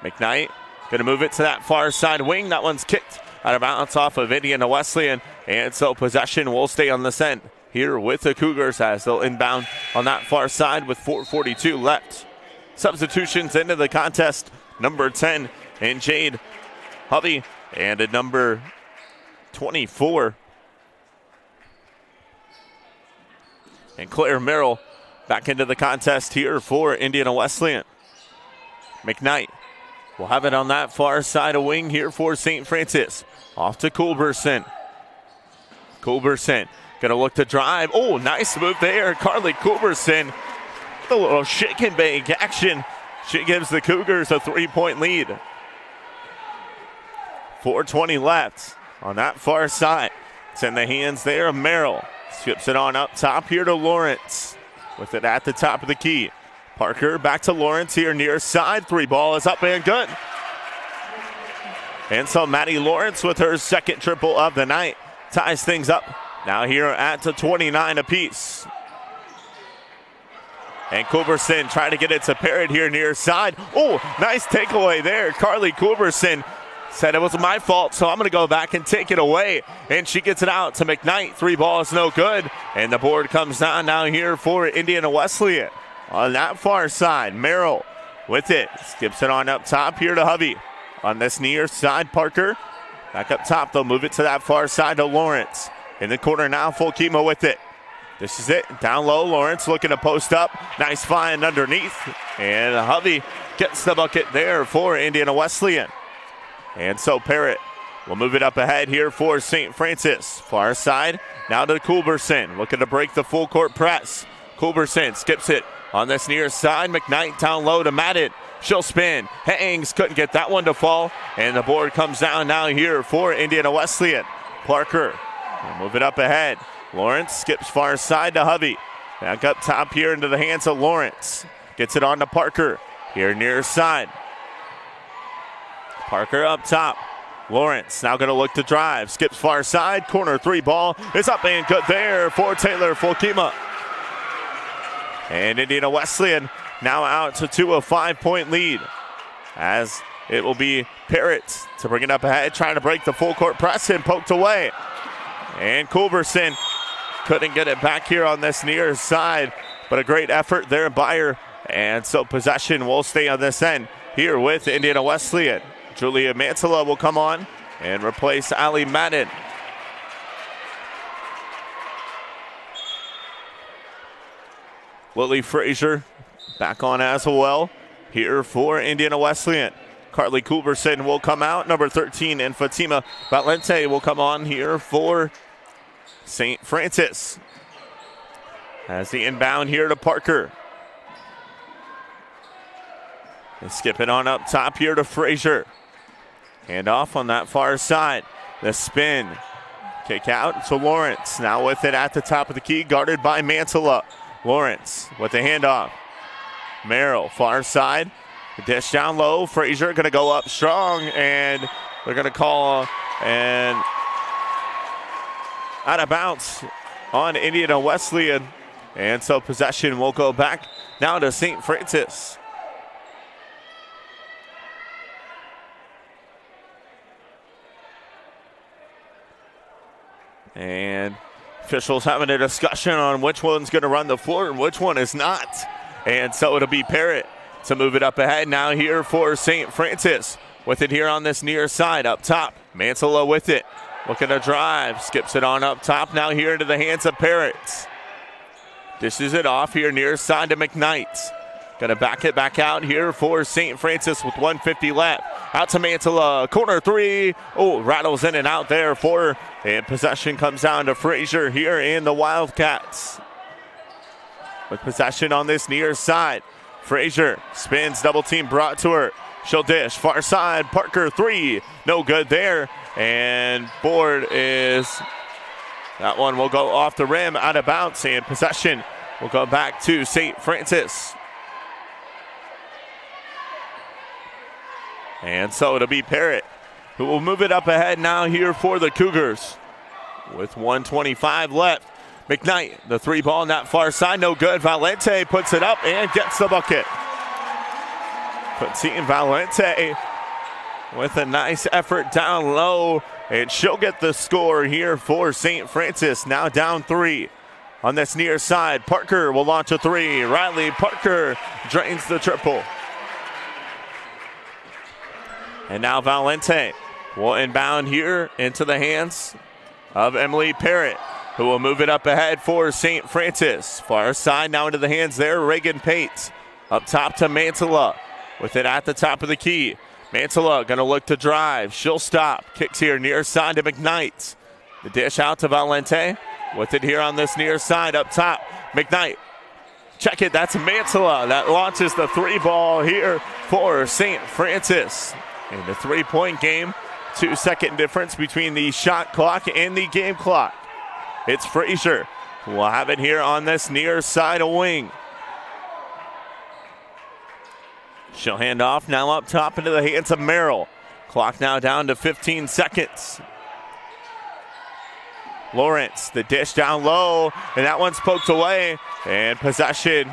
McKnight going to move it to that far side wing. That one's kicked out of bounds off of Indiana Wesleyan. And so possession will stay on the end here with the Cougars as they'll inbound on that far side with 4.42 left. Substitutions into the contest. Number 10 and Jade Hovey and a number 24. And Claire Merrill Back into the contest here for Indiana Wesleyan. McKnight will have it on that far side of wing here for St. Francis. Off to Culberson. Culberson going to look to drive. Oh, nice move there. Carly Culberson. A little shake and bake action. She gives the Cougars a three point lead. 4.20 left on that far side. It's in the hands there of Merrill. Skips it on up top here to Lawrence with it at the top of the key. Parker back to Lawrence here near side. Three ball is up and good. And so Maddie Lawrence with her second triple of the night ties things up. Now here at the 29 apiece. And Culberson trying to get it to Parrott here near side. Oh, nice takeaway there. Carly Culberson said it was my fault, so I'm going to go back and take it away. And she gets it out to McKnight. Three balls, no good. And the board comes down now here for Indiana Wesleyan. On that far side, Merrill with it. Skips it on up top here to Hovey. On this near side, Parker. Back up top, they'll move it to that far side to Lawrence. In the corner now, Fulkema with it. This is it. Down low, Lawrence looking to post up. Nice find underneath. And Hovey gets the bucket there for Indiana Wesleyan. And so Parrott will move it up ahead here for St. Francis. Far side, now to Culberson, looking to break the full court press. Culberson skips it on this near side. McKnight down low to Madden. She'll spin. Hangs couldn't get that one to fall. And the board comes down now here for Indiana Wesleyan. Parker. Move it up ahead. Lawrence skips far side to Hovey. Back up top here into the hands of Lawrence. Gets it on to Parker. Here near side. Parker up top. Lawrence now going to look to drive. Skips far side. Corner three ball It's up and good there for Taylor Fulkema. And Indiana Wesleyan now out to two, a five point lead. As it will be Parrott to bring it up ahead, trying to break the full court press and poked away. And Culberson couldn't get it back here on this near side, but a great effort there by her. And so possession will stay on this end here with Indiana Wesleyan. Julia Mantilla will come on and replace Ali Madden. Lily Frazier back on as well here for Indiana Wesleyan. Carly Culberson will come out. Number 13 and Fatima Valente will come on here for St. Francis. As the inbound here to Parker. And skip it on up top here to Frazier. Hand off on that far side. The spin. Kick out to Lawrence. Now with it at the top of the key, guarded by Mantilla. Lawrence with the handoff. Merrill, far side. Dish down low. Frazier going to go up strong, and they're going to call and out of bounds on Indiana Wesleyan. And so possession will go back now to St. Francis. And officials having a discussion on which one's going to run the floor and which one is not. And so it'll be Parrott to move it up ahead now here for St. Francis. With it here on this near side up top. Mantilla with it. Looking to drive. Skips it on up top now here into the hands of Parrots. Dishes it off here near side to McKnight. Going to back it back out here for St. Francis with 150 left. Out to Mantilla. Corner three. Oh, rattles in and out there for. And possession comes down to Frazier here in the Wildcats. With possession on this near side. Frazier spins, double team brought to her. She'll dish, far side, Parker three. No good there. And board is. That one will go off the rim, out of bounds, and possession will go back to St. Francis. And so it'll be Parrott who will move it up ahead now here for the Cougars. With 125 left. McKnight, the three ball that far side, no good. Valente puts it up and gets the bucket. Team Valente with a nice effort down low, and she'll get the score here for St. Francis. Now down three on this near side. Parker will launch a three. Riley Parker drains the triple. And now Valente will inbound here into the hands of Emily Parrott, who will move it up ahead for St. Francis. Far side now into the hands there, Reagan Pates. Up top to Mantilla with it at the top of the key. Mantilla going to look to drive. She'll stop. Kicks here near side to McKnight. The dish out to Valente. With it here on this near side up top. McKnight. Check it. That's Mantilla. That launches the three ball here for St. Francis. In the three point game, two second difference between the shot clock and the game clock. It's Frazier. We'll have it here on this near side of wing. She'll hand off now up top into the hands of Merrill. Clock now down to 15 seconds. Lawrence, the dish down low, and that one's poked away. And possession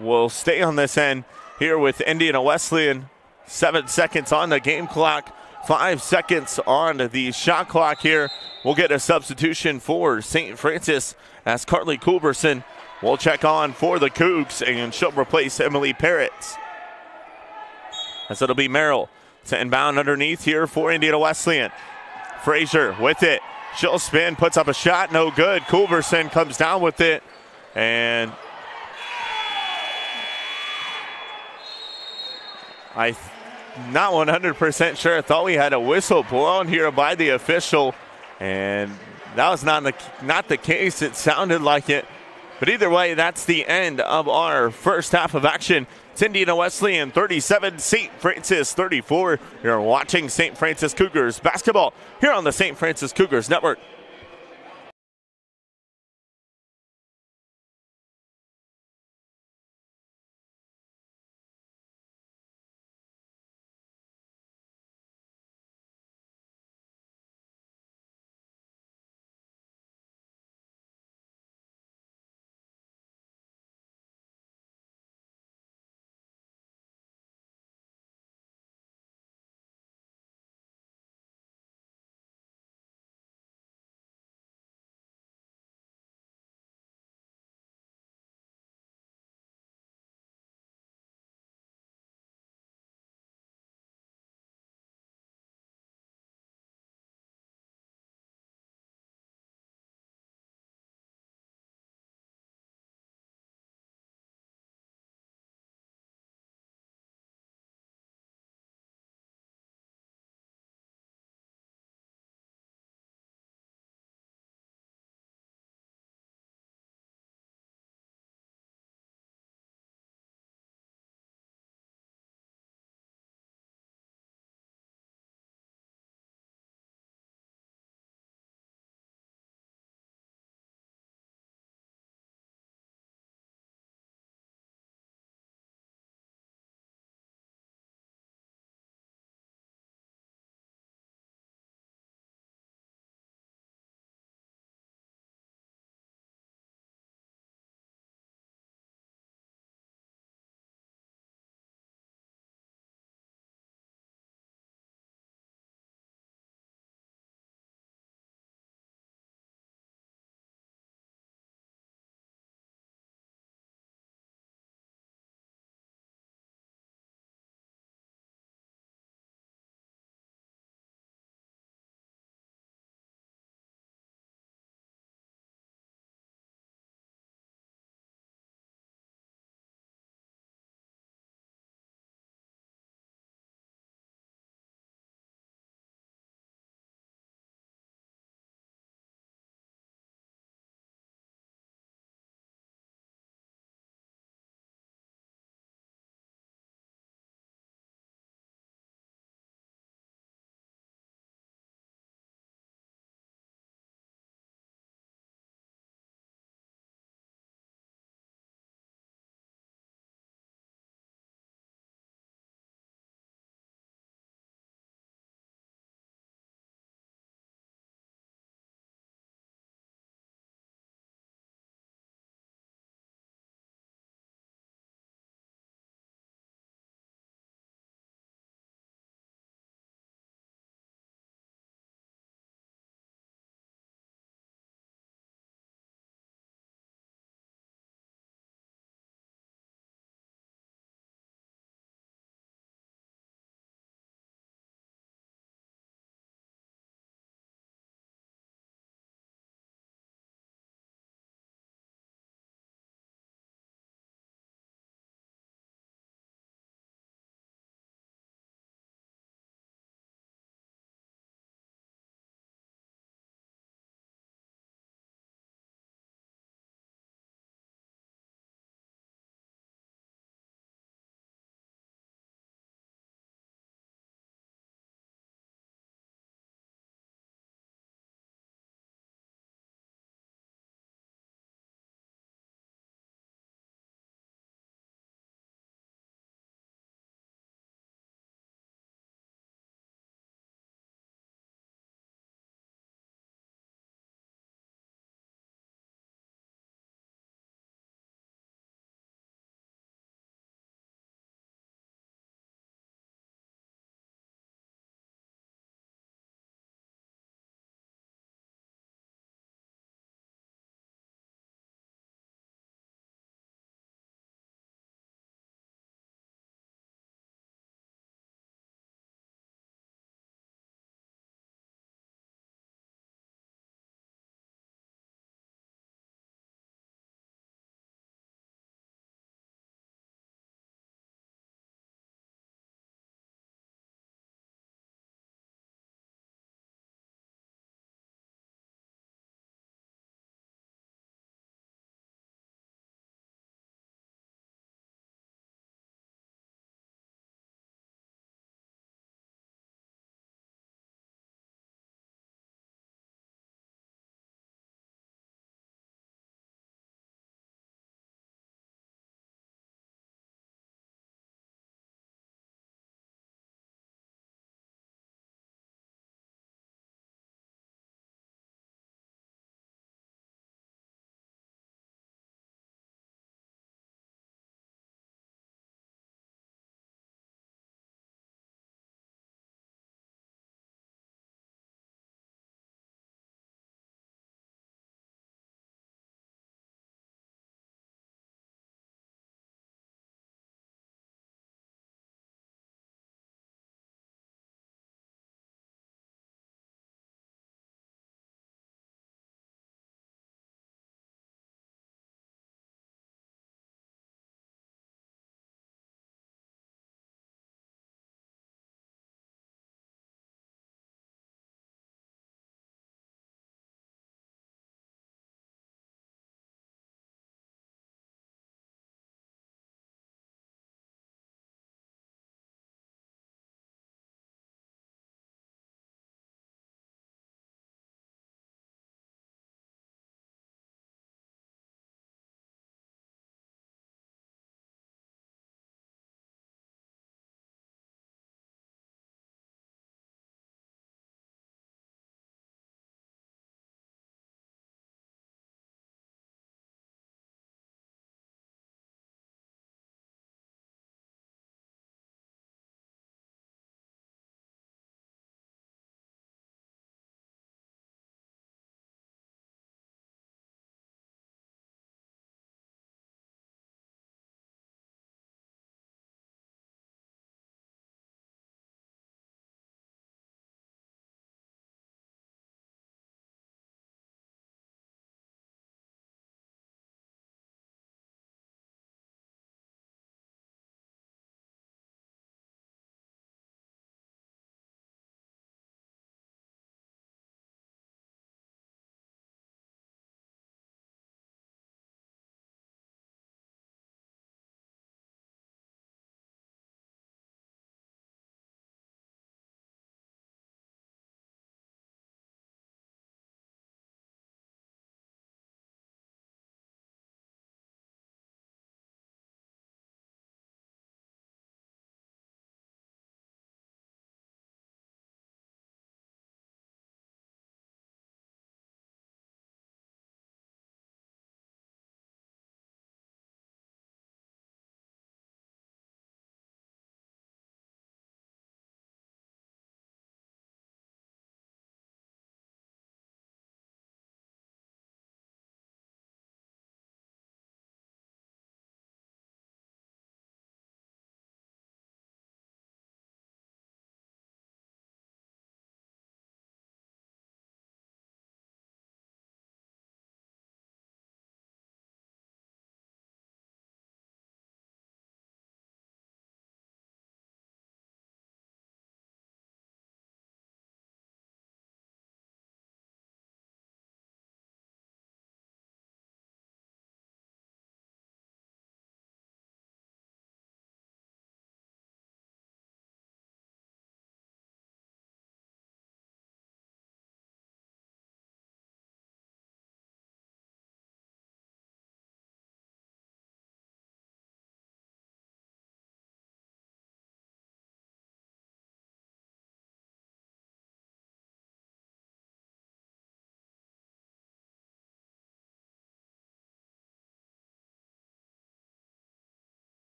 will stay on this end here with Indiana Wesleyan. Seven seconds on the game clock, five seconds on the shot clock here. We'll get a substitution for St. Francis as Carly Culberson will check on for the Cougs, and she'll replace Emily Parrott. As it'll be Merrill to inbound underneath here for Indiana Wesleyan. Frazier with it. She'll spin, puts up a shot, no good. Culberson comes down with it, and I not 100% sure. I thought we had a whistle blown here by the official, and that was not the, not the case. It sounded like it. But either way, that's the end of our first half of action It's Indiana Wesleyan 37, St. Francis 34. You're watching St. Francis Cougars basketball here on the St. Francis Cougars Network.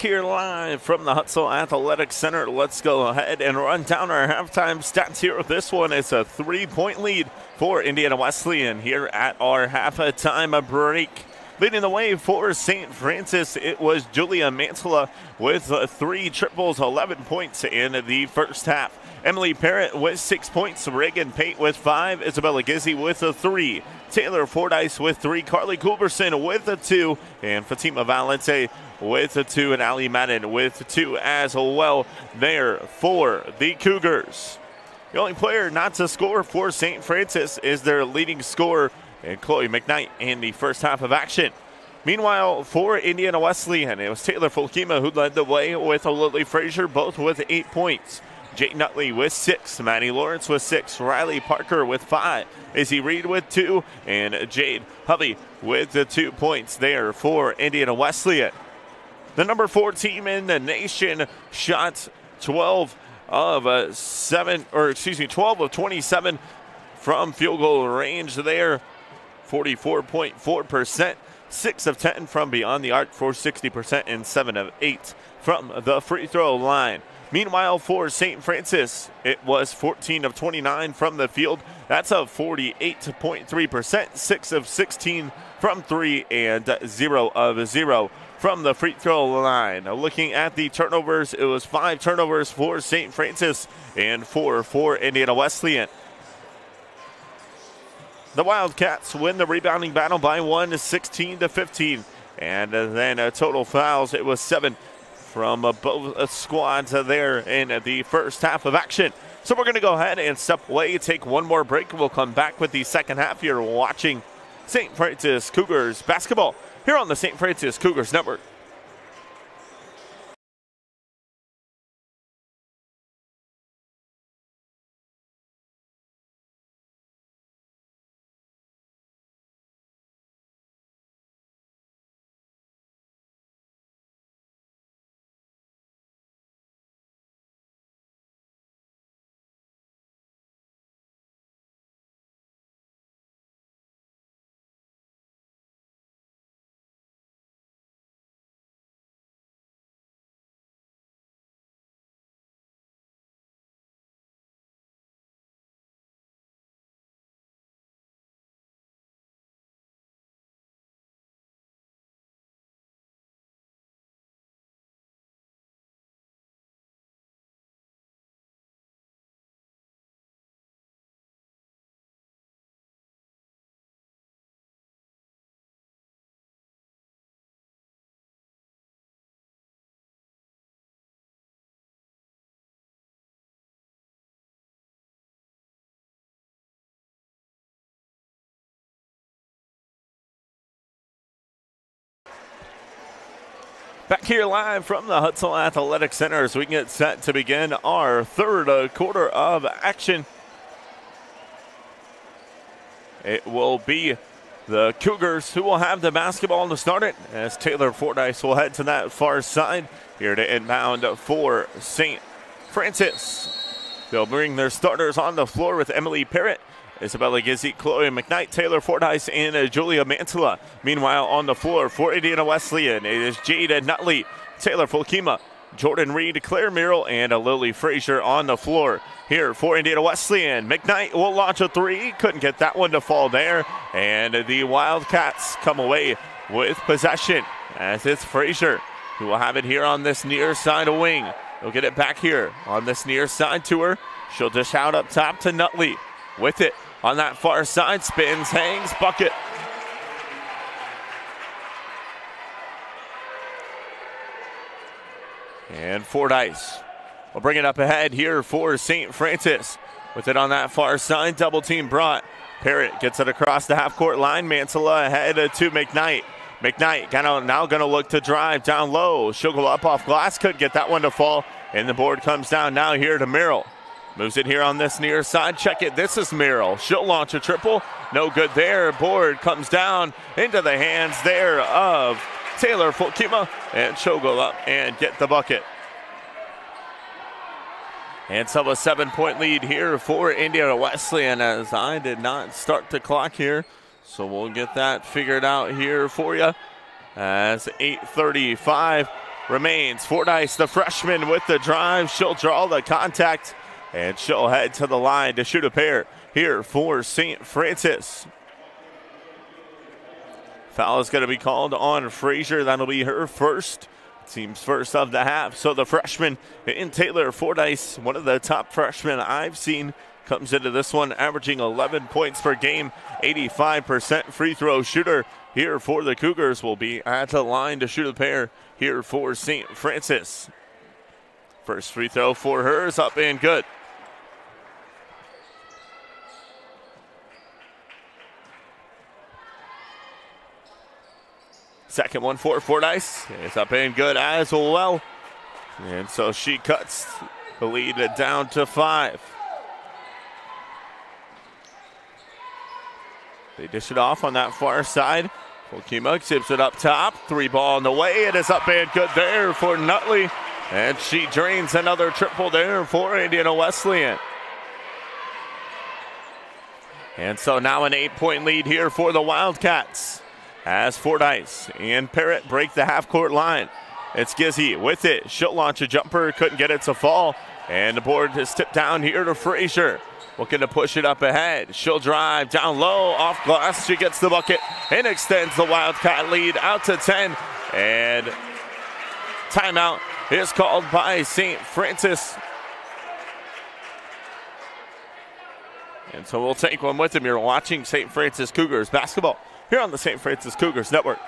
Here live from the Hutzell Athletic Center. Let's go ahead and run down our halftime stats here. With this one is a three point lead for Indiana Wesleyan here at our half a halftime break. Leading the way for St. Francis, it was Julia Mantilla with three triples, 11 points in the first half. Emily Parrott with six points, Reagan Pate with five, Isabella Gizzi with a three, Taylor Fordyce with three, Carly Culberson with a two, and Fatima Valente with a two, and Ali Madden with two as well there for the Cougars. The only player not to score for St. Francis is their leading scorer, and Chloe McKnight in the first half of action. Meanwhile, for Indiana Wesleyan, it was Taylor Fulkema who led the way with a Lily Frazier, both with eight points. Jake Nutley with six, Maddie Lawrence with six, Riley Parker with five, Izzy Reed with two, and Jade Hovey with the two points there for Indiana Wesleyan. The number four team in the nation shot 12 of uh, seven, or excuse me, 12 of 27 from field goal range there, 44.4%. 6 of 10 from beyond the arc for 60%, and 7 of 8 from the free throw line. Meanwhile, for St. Francis, it was 14 of 29 from the field. That's a 48.3%, 6 of 16 from 3, and 0 of 0 from the free throw line. Looking at the turnovers, it was 5 turnovers for St. Francis and 4 for Indiana Wesleyan. The Wildcats win the rebounding battle by one, 16 to 15. And then total fouls, it was seven from both squads there in the first half of action. So we're going to go ahead and step away, take one more break. We'll come back with the second half. You're watching St. Francis Cougars basketball here on the St. Francis Cougars Network. Back here live from the Hutzell Athletic Center as we get set to begin our third uh, quarter of action. It will be the Cougars who will have the basketball to start it as Taylor Fordyce will head to that far side here to inbound for St. Francis. They'll bring their starters on the floor with Emily Parrott Isabella Gizzi, Chloe McKnight, Taylor Fordyce, and uh, Julia Mantilla. Meanwhile, on the floor for Indiana Wesleyan, it is Jada Nutley, Taylor Fulkema, Jordan Reed, Claire Merrill, and uh, Lily Frazier on the floor. Here for Indiana Wesleyan. McKnight will launch a three. Couldn't get that one to fall there. And the Wildcats come away with possession as it's Frazier who will have it here on this near side of wing. He'll get it back here on this near side to her. She'll dish out up top to Nutley. With it, on that far side. Spins, hangs, bucket. And Fordyce will bring it up ahead here for St. Francis. With it on that far side, double team brought. Parrott gets it across the half court line. Mantilla ahead to McKnight. McKnight gonna, now going to look to drive down low. She'll go up off glass, could get that one to fall. And the board comes down now here to Merrill. Moves it here on this near side. Check it. This is Merrill. She'll launch a triple. No good there. Board comes down into the hands there of Taylor Fulkema. And she'll go up and get the bucket. And so a seven point lead here for Indiana Wesleyan as I did not start the clock here. So we'll get that figured out here for you as 8.35 remains. Fordyce, the freshman, with the drive. She'll draw the contact and she'll head to the line to shoot a pair here for St. Francis. Foul is going to be called on Frazier. That'll be her first. Team's first of the half. So the freshman in Taylor Fordyce, one of the top freshmen I've seen, comes into this one averaging 11 points per game, 85% free throw shooter. Here for the Cougars will be at the line to shoot a pair here for St. Francis. First free throw for her is up and good. Second one for Fordyce. It's up and good as well. And so she cuts the lead down to five. They dish it off on that far side. Fulkema zips it up top. Three ball in the way. It is up and good there for Nutley. And she drains another triple there for Indiana Wesleyan. And so now an eight point lead here for the Wildcats as Fordyce and Parrott break the half court line. It's Gizzi with it. She'll launch a jumper, couldn't get it to fall. And the board is tipped down here to Frazier. Looking to push it up ahead. She'll drive down low, off glass. She gets the bucket and extends the Wildcat lead out to 10. And timeout is called by St. Francis. And so we'll take one with him. You're watching St. Francis Cougars basketball here on the St. Francis Cougars Network.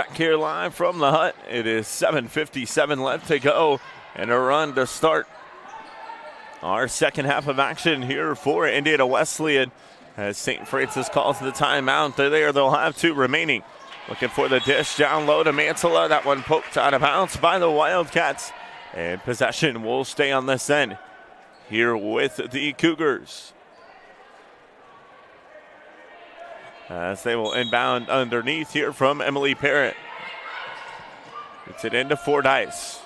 Back here live from the hut. It is 7.57 left to go and a run to start our second half of action here for Indiana Wesleyan as St. Francis calls the timeout. They're there. They'll have two remaining. Looking for the dish down low to Mantilla. That one poked out of bounds by the Wildcats. And possession will stay on this end here with the Cougars. As they will inbound underneath here from Emily Parrott. It's it into Fordyce.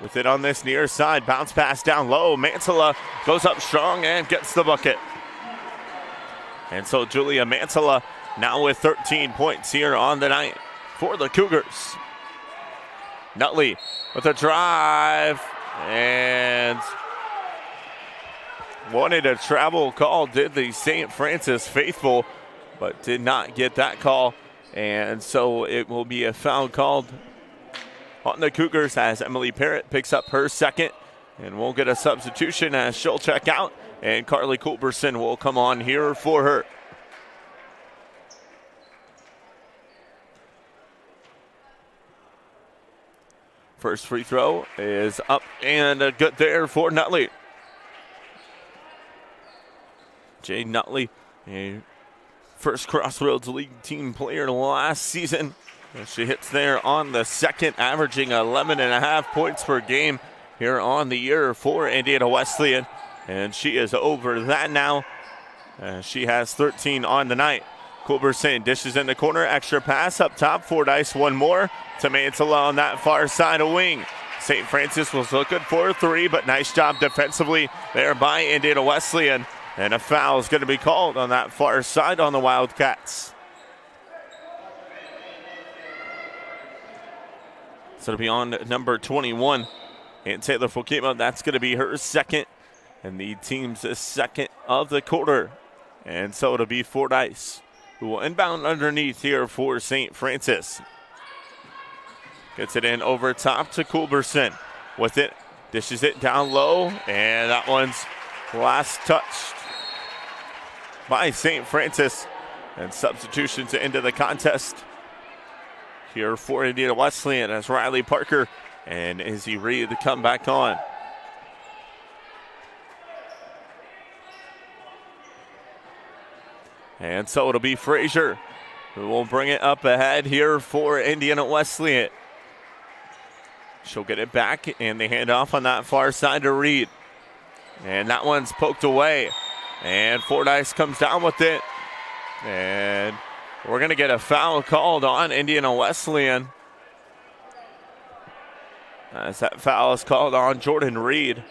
With it on this near side, bounce pass down low. Mantilla goes up strong and gets the bucket. And so Julia Mantilla now with 13 points here on the night for the Cougars. Nutley with a drive and wanted a travel call, did the St. Francis faithful but did not get that call. And so it will be a foul called on the Cougars as Emily Parrott picks up her second. And we'll get a substitution as she'll check out. And Carly Culberson will come on here for her. First free throw is up and good there for Nutley. Jay Nutley, first Crossroads League team player last season. She hits there on the second, averaging 11 and a half points per game here on the year for Indiana Wesleyan. And she is over that now. Uh, she has 13 on the night. Culberson dishes in the corner, extra pass up top. four Fordyce, one more to Mantilla on that far side of wing. St. Francis was looking for a three, but nice job defensively there by Indiana Wesleyan And a foul is going to be called on that far side on the Wildcats. So it'll be on number 21. And Taylor Fulkema, that's going to be her second and the team's second of the quarter. And so it'll be Fordyce who will inbound underneath here for St. Francis. Gets it in over top to Culberson. With it, dishes it down low, and that one's last touched by St. Francis. And substitution substitutions into the contest here for Indiana Wesleyan as Riley Parker and Izzy Reed to come back on. And so it'll be Frazier who will bring it up ahead here for Indiana Wesleyan. She'll get it back and they hand off on that far side to Reed. And that one's poked away. And Fordyce comes down with it. And we're going to get a foul called on Indiana Wesleyan. As that foul is called on Jordan Reed.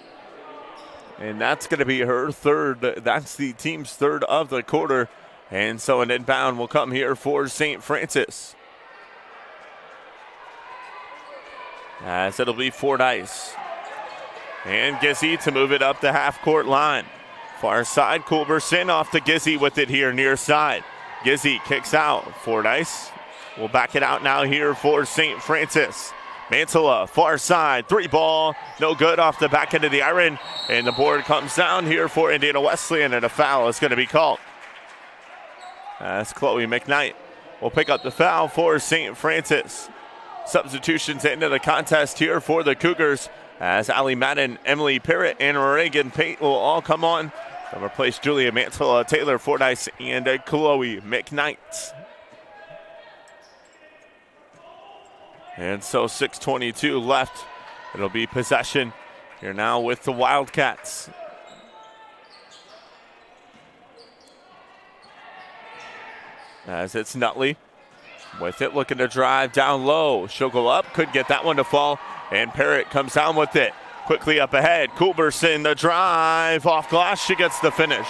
And that's going to be her third. That's the team's third of the quarter. And so an inbound will come here for St. Francis. As it'll be Fordyce. And Gizzi to move it up the half court line. Far side, Culberson off to Gizzi with it here near side. Gizzi kicks out. Fordyce will back it out now here for St. Francis. Mantilla, far side, three ball, no good off the back end of the iron. And the board comes down here for Indiana Wesleyan, and a foul is going to be called. That's Chloe McKnight We'll pick up the foul for St. Francis. Substitutions into the contest here for the Cougars as Ali Madden, Emily Parrott, and Reagan Pate will all come on to replace Julia Mantilla, Taylor Fordyce, and uh, Chloe McKnight. And so 6.22 left. It'll be possession here now with the Wildcats. as it's Nutley with it, looking to drive down low. She'll go up, could get that one to fall, and Parrott comes down with it. Quickly up ahead, Culberson, the drive off glass, she gets the finish.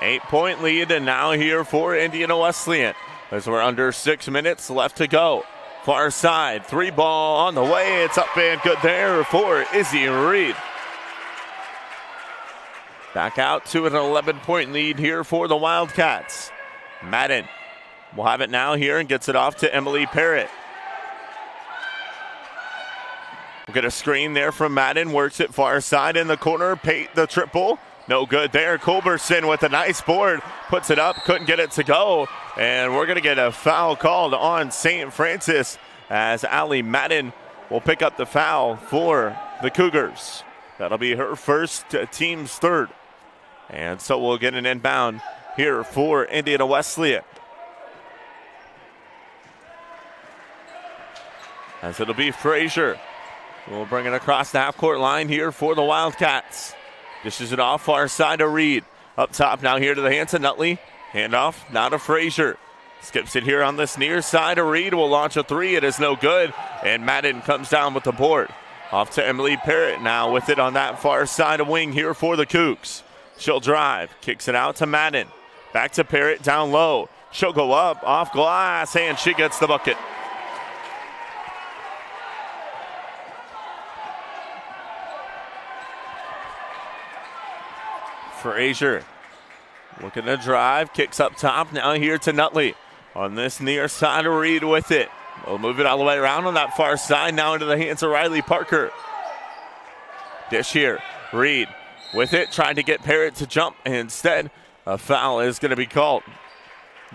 Eight point lead, and now here for Indiana Wesleyan as we're under six minutes left to go. Far side, three ball on the way. It's up and good there for Izzy Reed. Back out to an 11 point lead here for the Wildcats. Madden will have it now here and gets it off to Emily Parrott. We'll get a screen there from Madden, works it far side in the corner. Pate the triple. No good there. Culberson with a nice board, puts it up, couldn't get it to go. And we're going to get a foul called on St. Francis as Ali Madden will pick up the foul for the Cougars. That'll be her first, team's third. And so we'll get an inbound here for Indiana Wesleyan. As it'll be Frazier. We'll bring it across the half court line here for the Wildcats. Dishes it off far side to Reed. Up top now here to the hands of Nutley. Handoff now to Frazier. Skips it here on this near side of Reed. Will launch a three. It is no good. And Madden comes down with the board. Off to Emily Parrott now with it on that far side of wing here for the Cougs. She'll drive, kicks it out to Madden. Back to Parrott down low. She'll go up off glass, and she gets the bucket. Frazier looking to drive, kicks up top. Now here to Nutley on this near side Reed with it. We'll move it all the way around on that far side now into the hands of Riley Parker. Dish here. Reed with it, trying to get Parrott to jump. Instead, a foul is going to be called.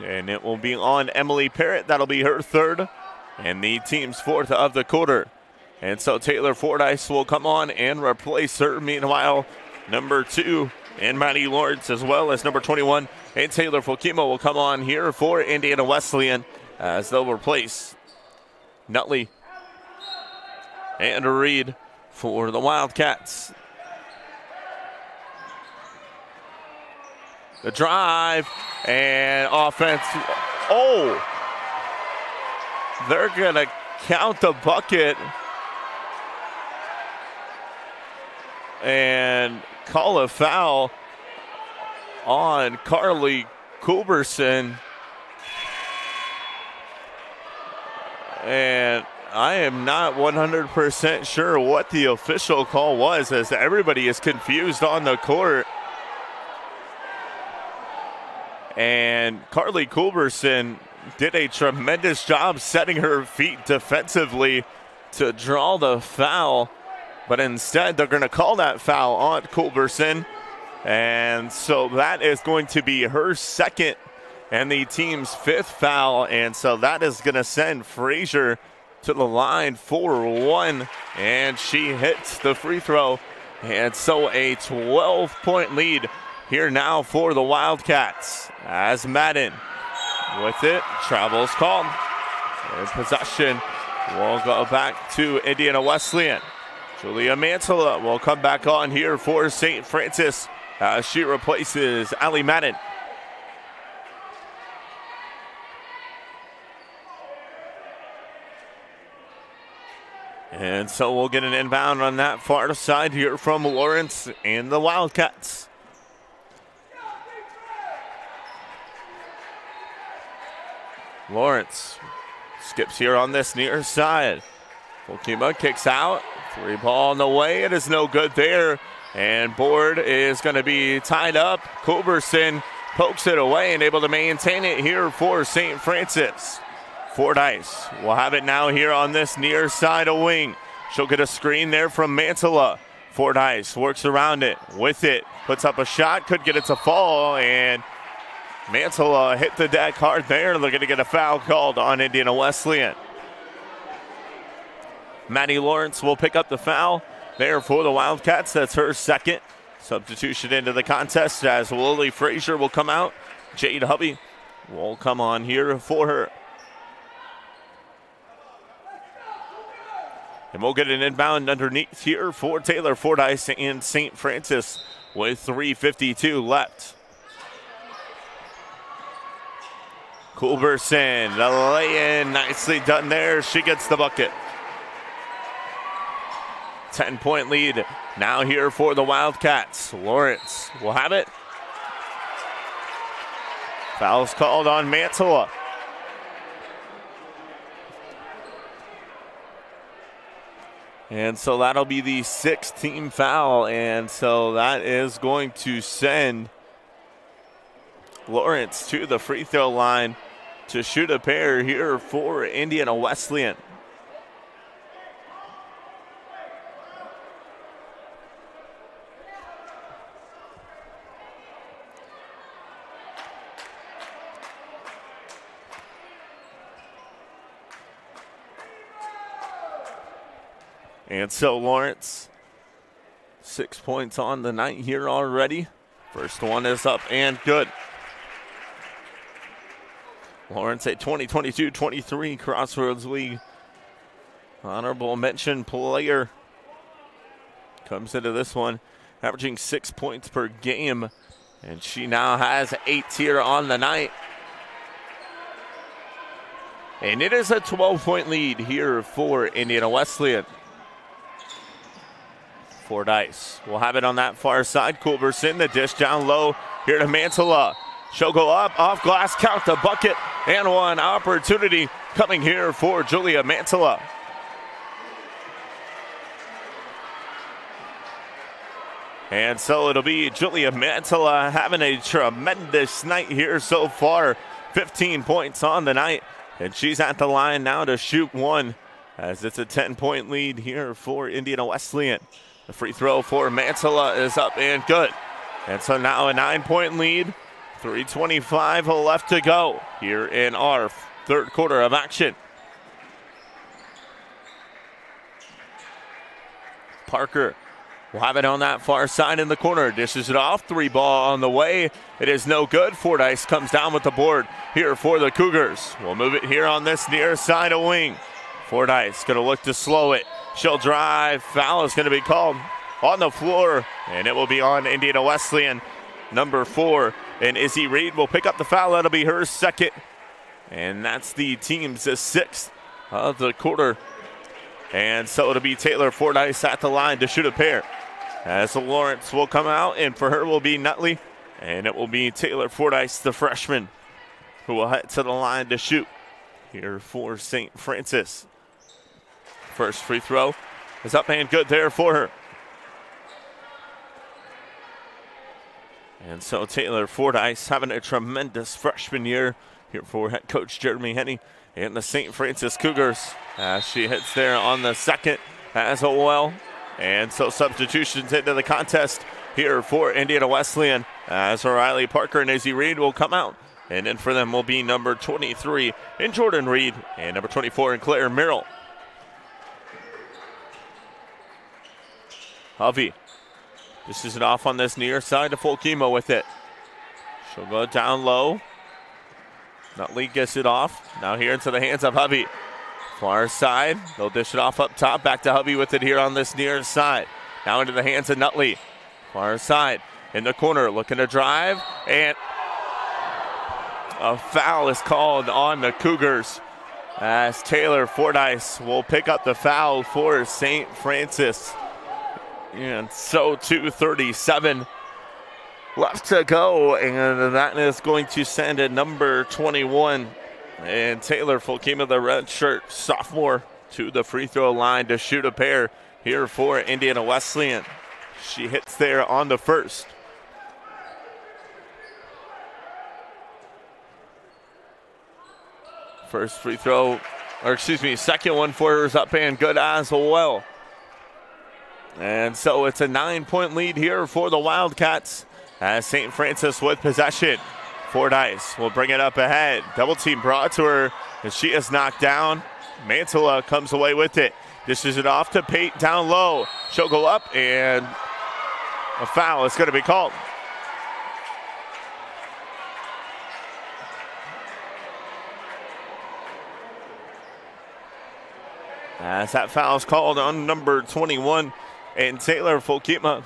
And it will be on Emily Parrott. That'll be her third and the team's fourth of the quarter. And so Taylor Fordyce will come on and replace her. Meanwhile, number two and Maddie Lawrence, as well as number 21 and Taylor Fulkema, will come on here for Indiana Wesleyan as they'll replace Nutley and Reed for the Wildcats. The drive and offense. Oh, they're going to count the bucket. and call a foul on Carly Culberson. And I am not 100% sure what the official call was as everybody is confused on the court. And Carly Culberson did a tremendous job setting her feet defensively to draw the foul. But instead, they're going to call that foul on Culberson. And so that is going to be her second and the team's fifth foul. And so that is going to send Frazier to the line for one. And she hits the free throw. And so a 12 point lead here now for the Wildcats as Madden with it travels called. In possession will go back to Indiana Wesleyan. Julia Mantilla will come back on here for St. Francis as she replaces Ali Madden. And so we'll get an inbound on that far side here from Lawrence and the Wildcats. Lawrence skips here on this near side. Fulkema kicks out. Three ball on the way. It is no good there. And board is going to be tied up. Culberson pokes it away and able to maintain it here for St. Francis. Fordyce will have it now here on this near side of wing. She'll get a screen there from Mantilla. Fordyce works around it with it, puts up a shot, could get it to fall, and Mantilla hit the deck hard there. Looking to get a foul called on Indiana Wesleyan. Maddie Lawrence will pick up the foul there for the Wildcats. That's her second substitution into the contest as Lily Frazier will come out. Jade Hovey will come on here for her. And we'll get an inbound underneath here for Taylor Fordyce and St. Francis with 3.52 left. Culberson, the lay in, nicely done there. She gets the bucket. 10 point lead now here for the Wildcats. Lawrence will have it. Fouls called on Mantilla. And so that'll be the sixth team foul. And so that is going to send Lawrence to the free throw line to shoot a pair here for Indiana Wesleyan. And so Lawrence, six points on the night here already. First one is up and good. Lawrence, a 2022 23 Crossroads League honorable mention player, comes into this one averaging six points per game. And she now has eight here on the night. And it is a 12 point lead here for Indiana Wesleyan. Fordyce will have it on that far side. Culberson, the dish down low here to Mantilla. She'll go up, off glass, count the bucket, and one opportunity coming here for Julia Mantilla. And so it'll be Julia Mantilla having a tremendous night here so far. 15 points on the night, and she's at the line now to shoot one as it's a 10 point lead here for Indiana Wesleyan. The free throw for Mantilla is up and good. And so now a nine point lead. 325 left to go here in our third quarter of action. Parker will have it on that far side in the corner. Dishes it off. Three ball on the way. It is no good. Fordyce comes down with the board here for the Cougars. We'll move it here on this near side of wing. Fordyce going to look to slow it. She'll drive. Foul is going to be called on the floor, and it will be on Indiana Wesleyan, number four. And Izzy Reed will pick up the foul. That'll be her second. And that's the team's sixth of the quarter. And so it'll be Taylor Fordyce at the line to shoot a pair. as Lawrence will come out, and for her will be Nutley, and it will be Taylor Fordyce, the freshman, who will head to the line to shoot here for St. Francis. First free throw is up and good there for her. And so Taylor Fordyce having a tremendous freshman year here for head coach Jeremy Henney and the St. Francis Cougars as she hits there on the second as well. And so substitutions into the contest here for Indiana Wesleyan as O'Reilly Parker and Izzy Reed will come out. And then for them will be number 23 in Jordan Reed and number 24 in Claire Merrill. Hovey. This is it off on this near side to Fulkema with it. She'll go down low. Nutley gets it off. Now here into the hands of Hovey. Far side. They'll dish it off up top. Back to Hovey with it here on this near side. Now into the hands of Nutley. Far side. In the corner. Looking to drive. And a foul is called on the Cougars as Taylor Fordyce will pick up the foul for St. Francis. And so 237 left to go, and that is going to send a number 21 and Taylor Fulkema, the red shirt sophomore, to the free throw line to shoot a pair here for Indiana Wesleyan. She hits there on the first. First free throw, or excuse me, second one for her is up and good as well. And so it's a nine point lead here for the Wildcats as St. Francis with possession. Fordyce will bring it up ahead. Double team brought to her and she is knocked down. Mantilla comes away with it. Dishes it off to Pate down low. She'll go up and a foul is going to be called. As that foul is called on number 21 and Taylor Fulkema.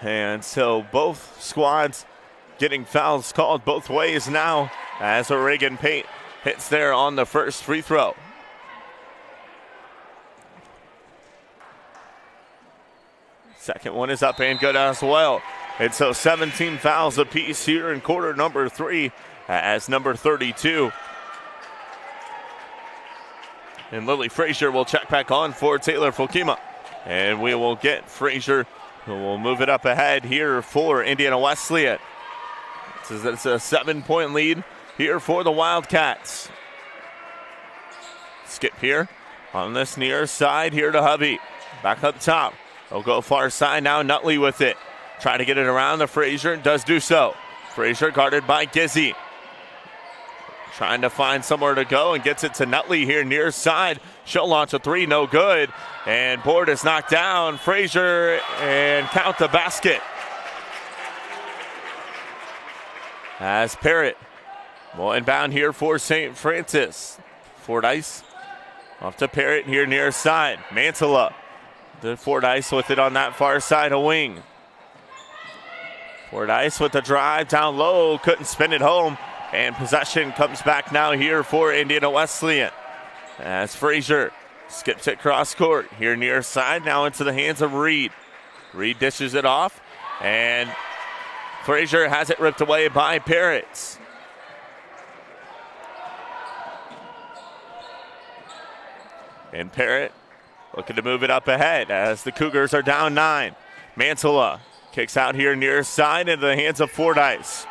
And so both squads getting fouls called both ways now as Reagan Pate hits there on the first free throw. Second one is up and good as well. And so 17 fouls apiece here in quarter number three as number 32. And Lily Frazier will check back on for Taylor Fulkema. And we will get Frazier who will move it up ahead here for Indiana Wesleyan. It's a seven point lead here for the Wildcats. Skip here on this near side here to Hovey. Back up top. They'll go far side now. Nutley with it. Try to get it around the Frazier. Does do so. Frazier guarded by Gizzi. Trying to find somewhere to go and gets it to Nutley here near side. She'll launch a three, no good. And board is knocked down. Frazier and count the basket. As Parrott will inbound here for St. Francis. Fordyce off to Parrott here near side. Mantilla. The Fordyce with it on that far side of wing. Fordyce with the drive down low. Couldn't spin it home. And possession comes back now here for Indiana Wesleyan. As Frazier skips it cross court here near side. Now into the hands of Reed. Reed dishes it off. And Frazier has it ripped away by Parrots. And Parrott looking to move it up ahead as the Cougars are down nine. Mantilla kicks out here near side into the hands of Fordyce.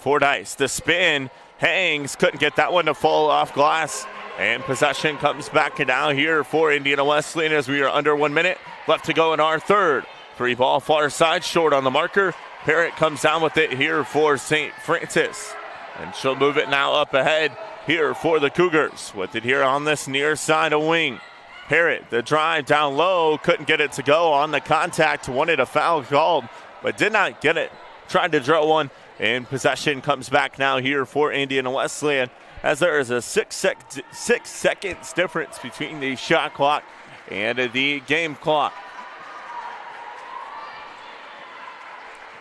Fordyce, the spin, hangs, couldn't get that one to fall off glass. And possession comes back now here for Indiana Wesleyan as we are under one minute left to go in our third. Three ball far side, short on the marker. Parrott comes down with it here for St. Francis. And she'll move it now up ahead here for the Cougars. With it here on this near side of wing. Parrott, the drive down low, couldn't get it to go on the contact. Wanted a foul called, but did not get it. Tried to draw one, and possession comes back now here for Indiana Wesleyan as there is a six, sec- six seconds difference between the shot clock and the game clock.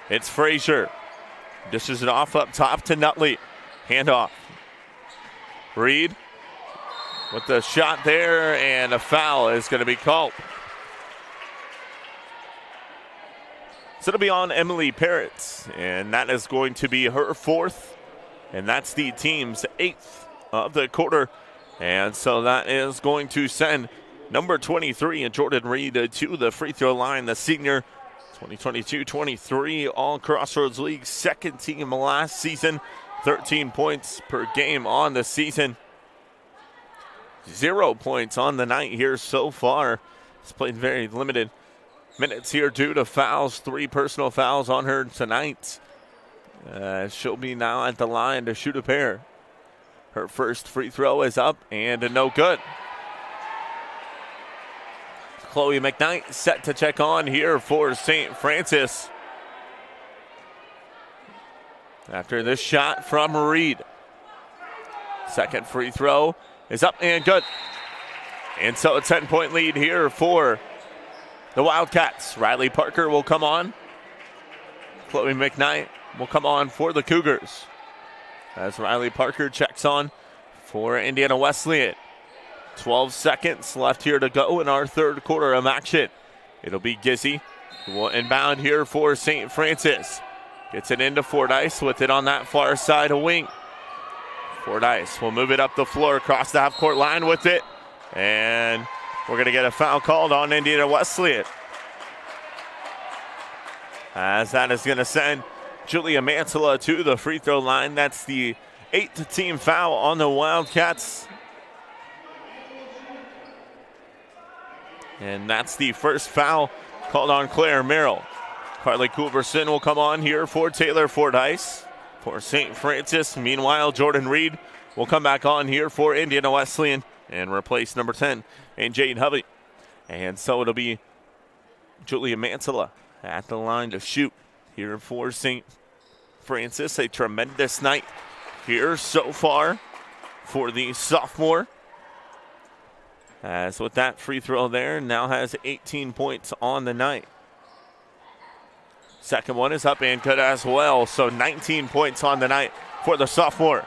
It's Frazier. Dishes it off up top to Nutley. Handoff. Reed with the shot there, and a foul is going to be called. So it'll be on Emily Parrots, and that is going to be her fourth, and that's the team's eighth of the quarter. And so that is going to send number 23 and Jordan Reed to the free throw line, the senior 2022-23 All Crossroads League second team last season, 13 points per game on the season. Zero points on the night here so far. He's played very limited minutes here due to fouls, three personal fouls on her tonight. Uh, she'll be now at the line to shoot a pair. Her first free throw is up and no good. Chloe McKnight set to check on here for St. Francis. After this shot from Reed. Second free throw is up and good. And so a 10 point lead here for the Wildcats. Riley Parker will come on. Chloe McKnight will come on for the Cougars. As Riley Parker checks on for Indiana Wesleyan. 12 seconds left here to go in our third quarter of action. It'll be Gizzi who will inbound here for St. Francis. Gets it into Fordyce with it on that far side of wing. Fordyce will move it up the floor across the half court line with it. And we're going to get a foul called on Indiana Wesleyan. As that is going to send Julia Mantilla to the free throw line. That's the eighth team foul on the Wildcats. And that's the first foul called on Claire Merrill. Carly Culberson will come on here for Taylor Fordyce for St. Francis. Meanwhile, Jordan Reed will come back on here for Indiana Wesleyan and replace number 10 and Jade Hovey. And so it'll be Julia Mantilla at the line to shoot here for St. Francis. A tremendous night here so far for the sophomore. As with that free throw there, now has 18 points on the night. Second one is up and good as well. So 19 points on the night for the sophomore.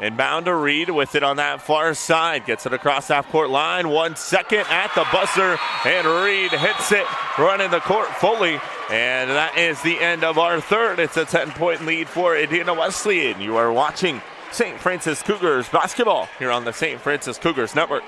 Inbound to Reed with it on that far side. Gets it across half court line. One second at the buzzer. And Reed hits it running the court fully. And that is the end of our third. It's a 10 point lead for Indiana Wesleyan. You are watching St. Francis Cougars basketball here on the St. Francis Cougars Network.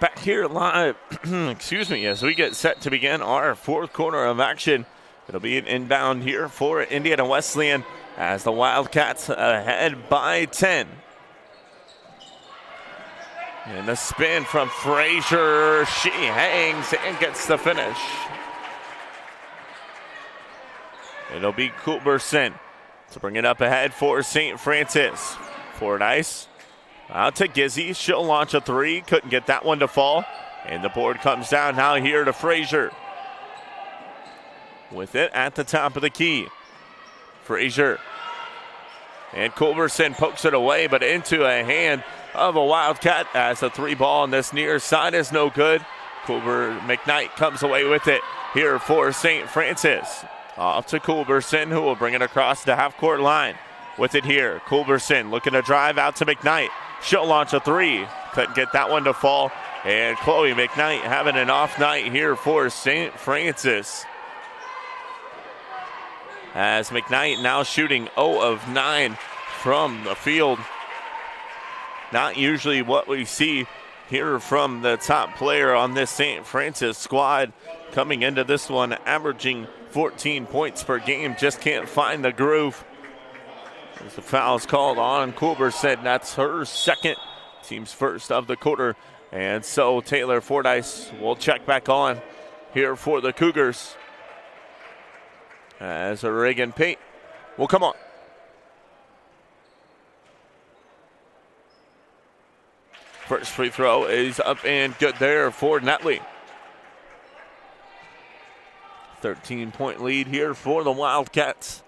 Back here live, excuse me, as we get set to begin our fourth quarter of action. It'll be an inbound here for Indiana Wesleyan as the Wildcats ahead by 10. And the spin from Frazier. She hangs and gets the finish. It'll be Culberson to bring it up ahead for St. Francis. Fordyce out to Gizzi. She'll launch a three. Couldn't get that one to fall. And the board comes down now here to Frazier. With it at the top of the key. Frazier. And Culberson pokes it away, but into a hand of a Wildcat as a three ball on this near side is no good. Culver McKnight comes away with it here for St. Francis. Off to Culberson, who will bring it across the half court line. With it here, Culberson looking to drive out to McKnight. She'll launch a three. Couldn't get that one to fall. And Chloe McKnight having an off night here for St. Francis. As McKnight now shooting 0 of 9 from the field. Not usually what we see here from the top player on this St. Francis squad coming into this one, averaging 14 points per game. Just can't find the groove. As the foul's called on, Culberson that's her second, team's first of the quarter. And so Taylor Fordyce will check back on here for the Cougars. As Reagan Pate will come on. First free throw is up and good there for Nutley. 13 point lead here for the Wildcats.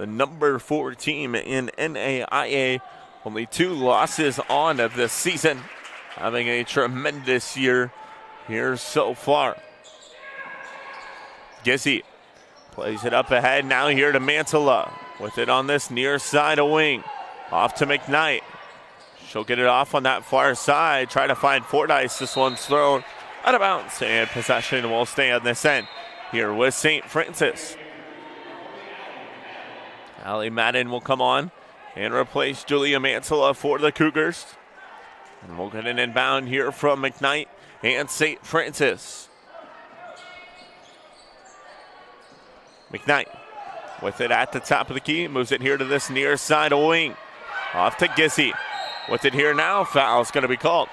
The number four team in NAIA. Only two losses on of this season. Having a tremendous year here so far. Gizzi plays it up ahead now here to Mantilla. With it on this near side of wing. Off to McKnight. She'll get it off on that far side. Try to find Fordyce. This one's thrown out of bounds, and possession will stay on this end. Here with St. Francis. Ali Madden will come on and replace Julia Mantilla for the Cougars. And we'll get an inbound here from McKnight and St. Francis. McKnight with it at the top of the key, moves it here to this near side wing. Off to Gizzi. With it here now, foul's going to be called.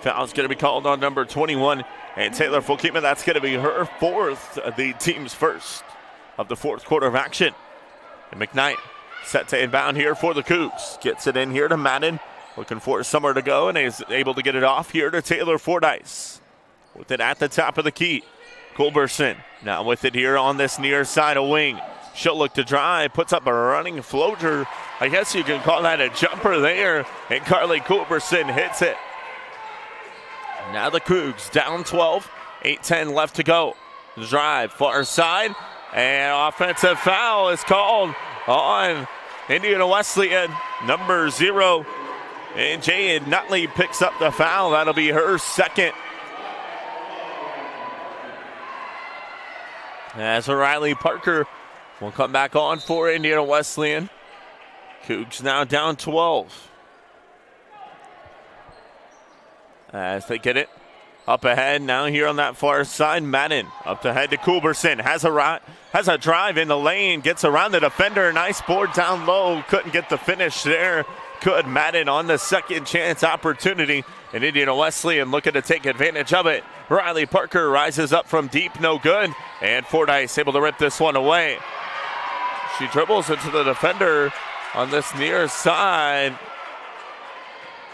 Foul's going to be called on number 21, and Taylor Fulkema. That's going to be her fourth, the team's first of the fourth quarter of action. And McKnight set to inbound here for the Cougs. Gets it in here to Madden. Looking for somewhere to go, and is able to get it off here to Taylor Fordyce. With it at the top of the key. Culberson now with it here on this near side of wing. She'll look to drive, puts up a running floater. I guess you can call that a jumper there. And Carly Culberson hits it. Now the Cougs down 12, 8 10 left to go. Drive far side, and offensive foul is called on Indiana Wesleyan, number zero. And Jade Nutley picks up the foul. That'll be her second. As Riley Parker will come back on for Indiana Wesleyan. Cougs now down 12. As they get it up ahead now here on that far side, Madden up ahead to Culberson has a right, has a drive in the lane, gets around the defender, nice board down low, couldn't get the finish there. Could Madden on the second chance opportunity, and Indiana Wesleyan looking to take advantage of it. Riley Parker rises up from deep, no good, and Fordyce able to rip this one away. She dribbles into the defender on this near side.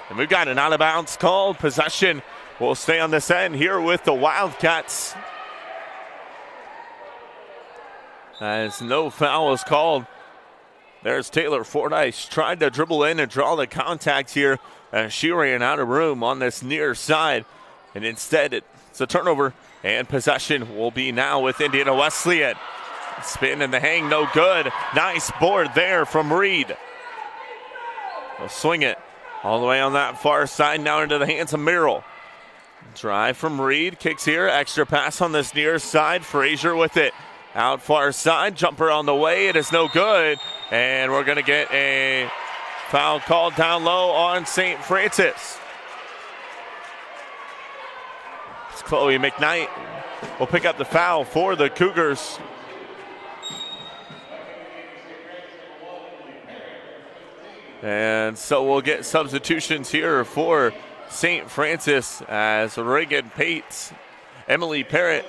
And we've got an out of bounds call. Possession will stay on this end here with the Wildcats. As no foul is called. There's Taylor Fordyce trying to dribble in and draw the contact here And she ran out of room on this near side. And instead, it's a turnover, and possession will be now with Indiana Wesleyan. Spin and the hang, no good. Nice board there from Reed. They'll swing it all the way on that far side now into the hands of Merrill. Drive from Reed, kicks here, extra pass on this near side. Frazier with it. Out far side, jumper on the way. It is no good. And we're going to get a foul called down low on St. Francis. It's Chloe McKnight will pick up the foul for the Cougars. And so we'll get substitutions here for St. Francis as Reagan Pates, Emily Parrott,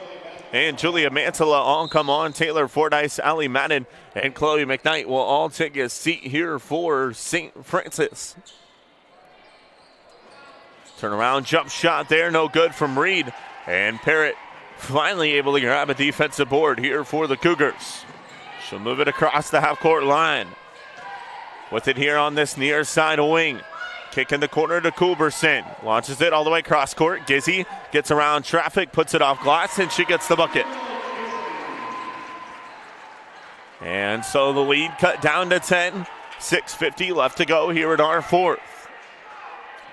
and Julia Mantilla all come on. Taylor Fordyce, Ali Madden, and Chloe McKnight will all take a seat here for St. Francis. Turn around, jump shot there, no good from Reed. And Parrott finally able to grab a defensive board here for the Cougars. She'll move it across the half court line. With it here on this near side wing. Kick in the corner to Culberson. Launches it all the way cross court. Gizzi gets around traffic, puts it off glass, and she gets the bucket. And so the lead cut down to 10. 6.50 left to go here at our fourth.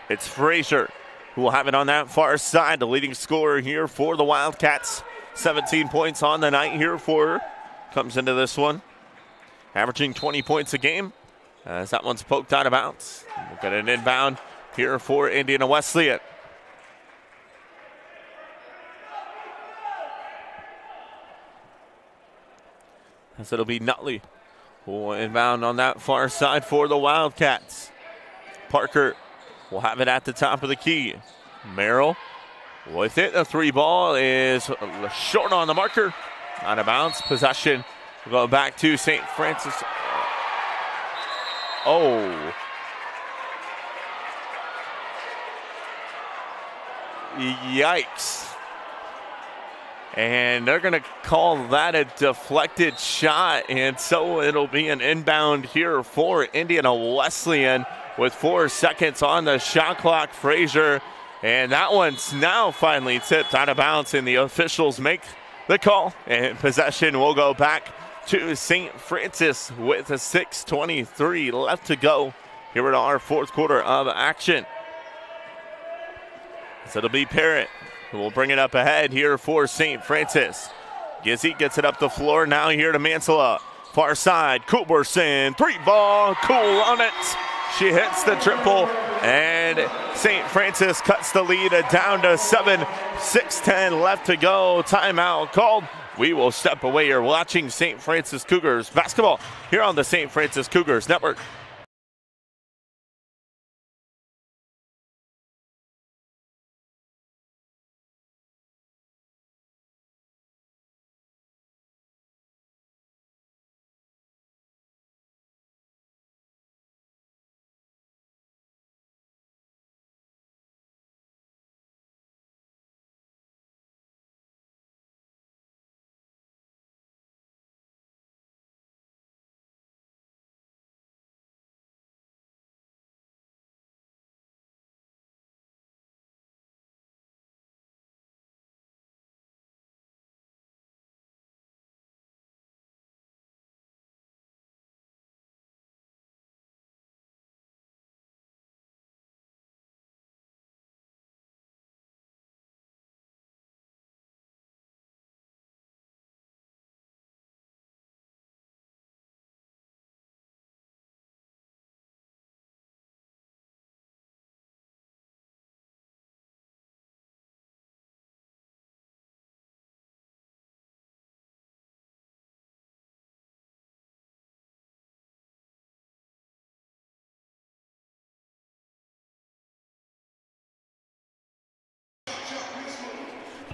It's Frazier who will have it on that far side, the leading scorer here for the Wildcats. 17 points on the night here for her. Comes into this one, averaging 20 points a game. Uh, As that one's poked out of bounds. We'll get an inbound here for Indiana Wesleyan. As it'll be Nutley will inbound on that far side for the Wildcats. Parker will have it at the top of the key. Merrill with it. The three ball is short on the marker. Out of bounds. Possession will go back to St. Francis. Oh. Yikes. And they're going to call that a deflected shot. And so it'll be an inbound here for Indiana Wesleyan with four seconds on the shot clock. Frazier. And that one's now finally tipped out of bounds, and the officials make the call. And possession will go back to St. Francis with a 6.23 left to go here in our fourth quarter of action. So it'll be Parrott who will bring it up ahead here for St. Francis. Gizzi gets it up the floor now here to Mantilla. Far side, Culberson, three ball, cool on it. She hits the triple, and St. Francis cuts the lead down to 7. 6.10 left to go. Timeout called. We will step away. You're watching St. Francis Cougars basketball here on the St. Francis Cougars Network.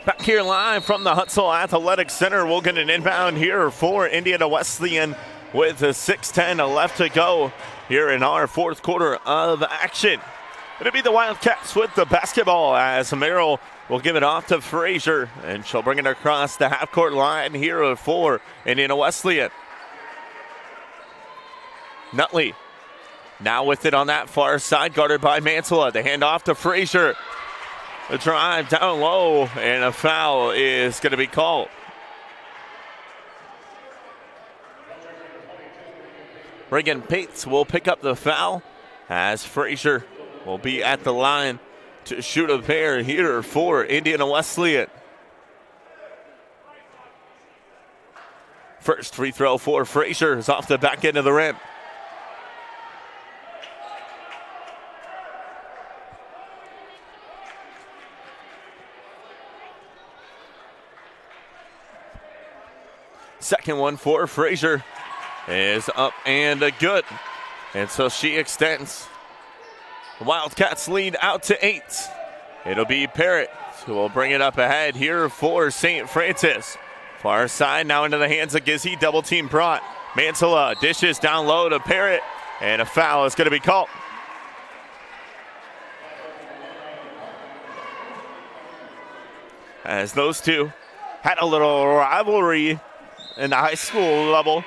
Back here live from the Hutzell Athletic Center. We'll get an inbound here for Indiana Wesleyan with a 6.10 left to go here in our fourth quarter of action. It'll be the Wildcats with the basketball as Merrill will give it off to Frazier, and she'll bring it across the half court line here for Indiana Wesleyan. Nutley now with it on that far side, guarded by Mantilla. The handoff to Frazier. The drive down low, and a foul is going to be called. Reagan Pates will pick up the foul as Frazier will be at the line to shoot a pair here for Indiana Wesleyan. First free throw for Frazier is off the back end of the rim. Second one for Frazier is up and good. And so she extends. The Wildcats lead out to eight. It'll be Parrott who will bring it up ahead here for St. Francis. Far side now into the hands of Gizzi. Double team brought. Mantilla dishes down low to Parrott, and a foul is going to be called. As those two had a little rivalry in the high school level.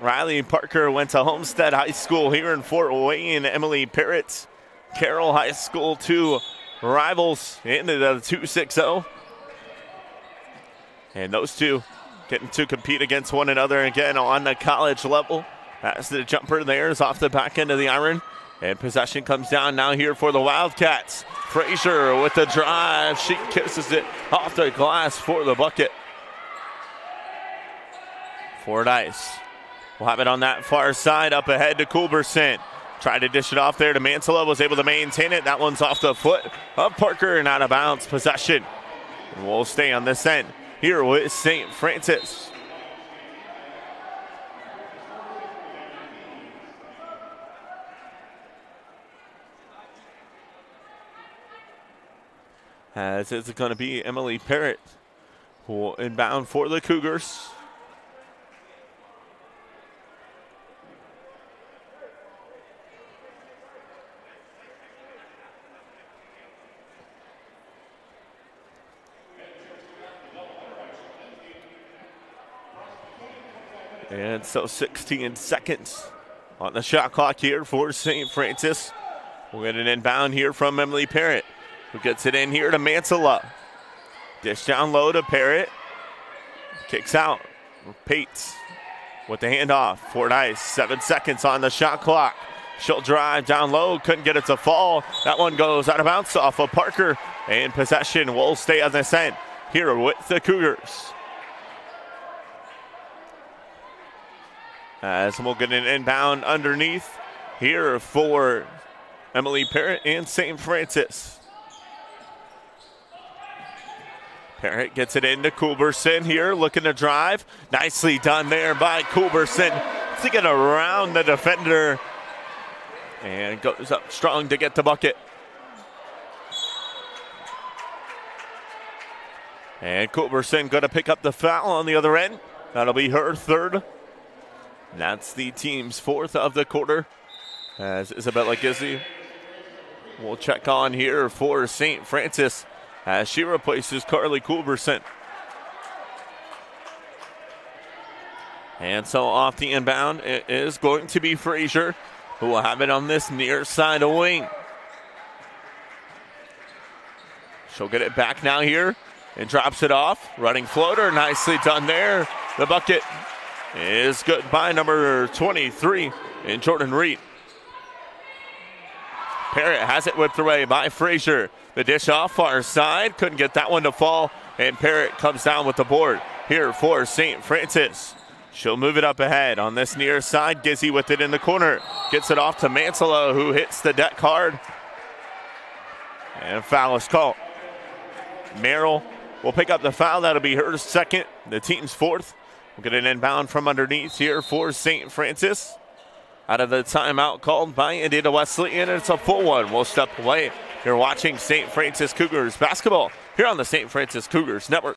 Riley Parker went to Homestead High School here in Fort Wayne. Emily Parrott, Carroll High School, two rivals into the 2 6 0. And those two getting to compete against one another again on the college level. As the jumper there is off the back end of the iron. And possession comes down now here for the Wildcats. Frazier with the drive. She kisses it off the glass for the bucket. Fordyce will have it on that far side up ahead to Culberson. Tried to dish it off there to Mantilla, was able to maintain it. That one's off the foot of Parker and out of bounds. Possession. We'll stay on this end here with St. Francis. As it's going to be Emily Parrott who will inbound for the Cougars. And so 16 seconds on the shot clock here for St. Francis. We'll get an inbound here from Emily Parrott, who gets it in here to Mantilla. Dish down low to Parrott. Kicks out. Pates with the handoff. Fordyce, seven seconds on the shot clock. She'll drive down low, couldn't get it to fall. That one goes out of bounds off of Parker, and possession will stay on this end here with the Cougars. Uh, as we'll get an inbound underneath here for Emily Parrott and St. Francis. Parrott gets it into Culberson here, looking to drive. Nicely done there by Culberson. Thinking around the defender and goes up strong to get the bucket. And Culberson going to pick up the foul on the other end. That'll be her third. That's the team's fourth of the quarter. As Isabella Gizzi will check on here for St. Francis as she replaces Carly Culberson. And so off the inbound, it is going to be Frazier who will have it on this near side of wing. She'll get it back now here and drops it off. Running floater, nicely done there. The bucket is good by number 23 in Jordan Reed. Parrott has it whipped away by Frazier. The dish off far side. Couldn't get that one to fall. And Parrott comes down with the board here for St. Francis. She'll move it up ahead on this near side. Gizzi with it in the corner. Gets it off to Mantilla, who hits the deck hard. And foul is called. Merrill will pick up the foul. That'll be her second, the team's fourth. We'll get an inbound from underneath here for St. Francis. Out of the timeout called by Indiana Wesleyan, and it's a full one. We'll step away. You're watching St. Francis Cougars basketball here on the St. Francis Cougars Network.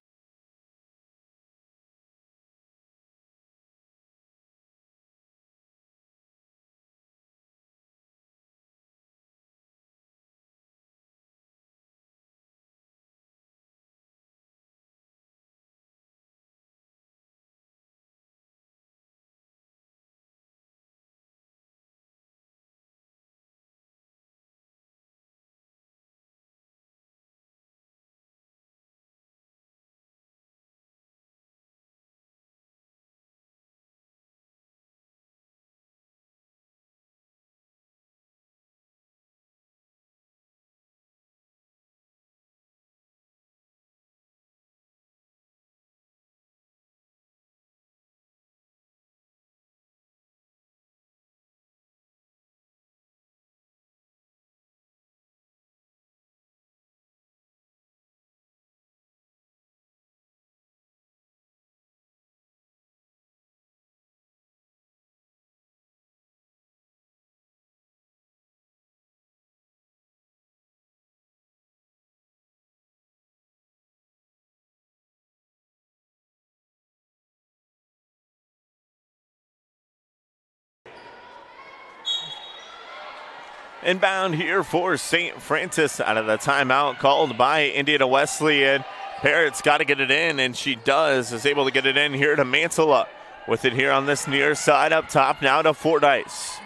Inbound here for St. Francis out of the timeout called by Indiana Wesleyan. Parrott's got to get it in, and she does, is able to get it in here to Mantilla. With it here on this near side up top now to Fordyce.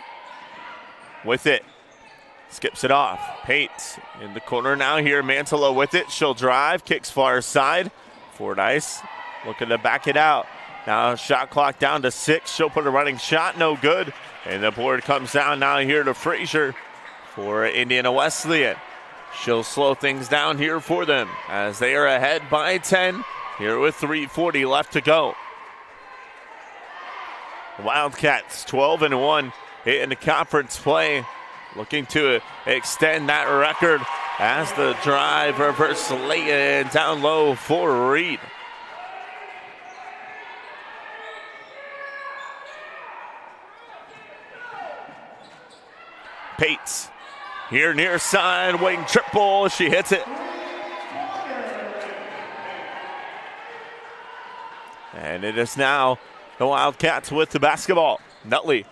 With it. Skips it off. Pate in the corner now here. Mantilla with it. She'll drive. Kicks far side. Fordyce looking to back it out. Now shot clock down to six. She'll put a running shot. No good. And the board comes down now here to Frazier for Indiana Wesleyan. She'll slow things down here for them as they are ahead by 10 here with 3.40 left to go. Wildcats 12 and 1 in the conference play, looking to extend that record as the drive reverse lay down low for Reed. Pates here near side, wing triple. She hits it. And it is now the Wildcats with the basketball. Nutley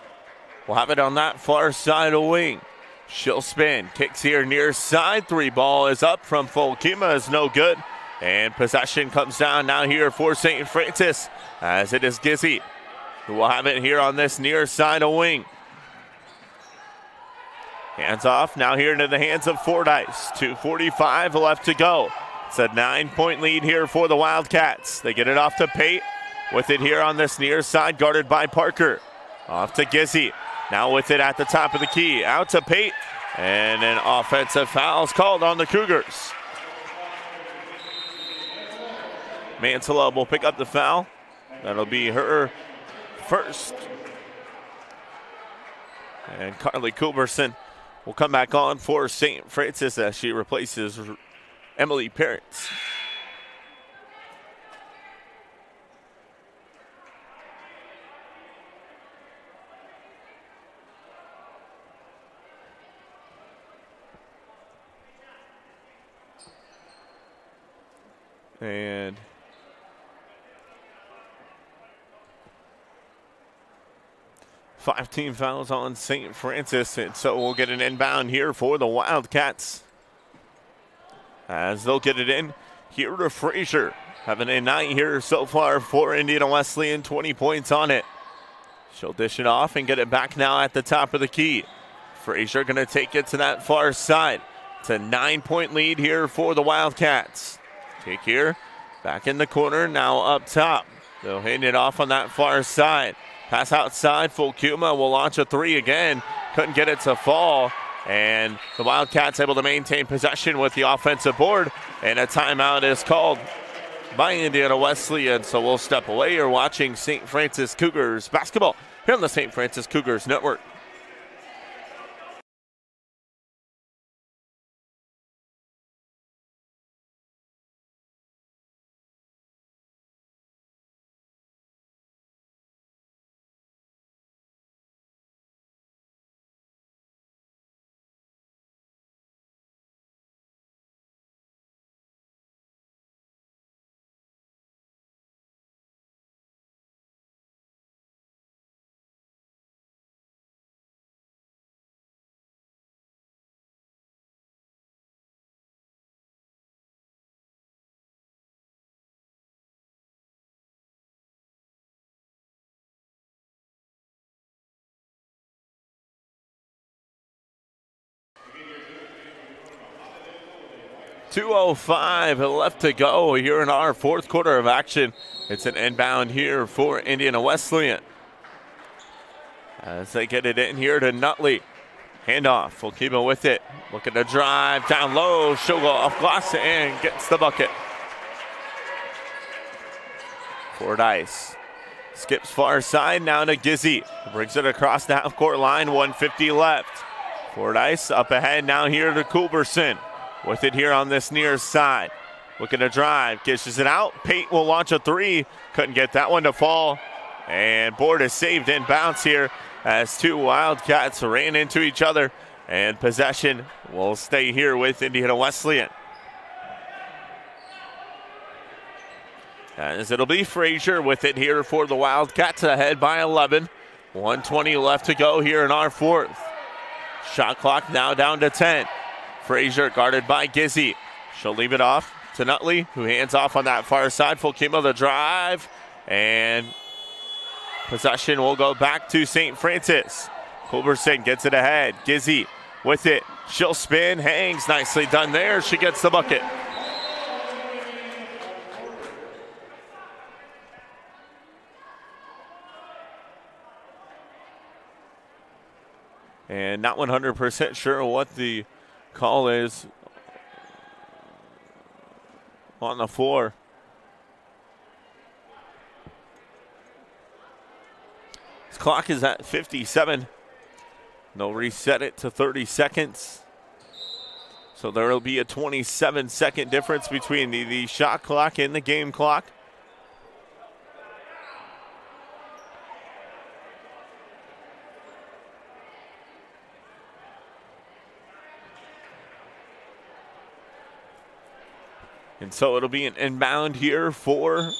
will have it on that far side of wing. She'll spin. Kicks here near side. Three ball is up from Fulkema is no good. And possession comes down now here for St. Francis as it is Gizzi who will have it here on this near side of wing. Hands off now here into the hands of Fordyce. 2.45 left to go. It's a nine point lead here for the Wildcats. They get it off to Pate with it here on this near side, guarded by Parker. Off to Gizzi. Now with it at the top of the key. Out to Pate. And an offensive foul is called on the Cougars. Mantilla will pick up the foul. That'll be her first. And Carly Culberson will come back on for St. Francis as she replaces Emily Parents. And Five team fouls on St. Francis, and so we'll get an inbound here for the Wildcats. As they'll get it in here to Frazier. Having a night here so far for Indiana Wesley Wesleyan, 20 points on it. She'll dish it off and get it back now at the top of the key. Frazier going to take it to that far side. It's a nine point lead here for the Wildcats. Kick here, back in the corner, now up top. They'll hand it off on that far side. Pass outside. Fulkema will launch a three again. Couldn't get it to fall. And the Wildcats able to maintain possession with the offensive board. And a timeout is called by Indiana Wesleyan. So we'll step away. You're watching St. Francis Cougars basketball here on the St. Francis Cougars Network. 2.05 left to go here in our fourth quarter of action. It's an inbound here for Indiana Wesleyan. As they get it in here to Nutley. Handoff. We'll keep it with it. Looking to drive down low. She'll go off glass and gets the bucket. Fordyce. Skips far side now to Gizzi. Brings it across the half court line. 150 left. Fordyce up ahead now here to Culberson with it here on this near side. Looking to drive, kisses it out. Pate will launch a three. Couldn't get that one to fall. And board is saved in bounce here as two Wildcats ran into each other. And possession will stay here with Indiana Wesleyan. As it'll be Frazier with it here for the Wildcats ahead by 11. 120 left to go here in our fourth. Shot clock now down to 10. Frazier guarded by Gizzi. She'll leave it off to Nutley, who hands off on that far side. Of the drive. And possession will go back to St. Francis. Culberson gets it ahead. Gizzi with it. She'll spin, hangs. Nicely done there. She gets the bucket. And not 100% sure what the call is on the floor. His clock is at 57. They'll reset it to 30 seconds. So there will be a 27 second difference between the, the shot clock and the game clock. And so it'll be an inbound here for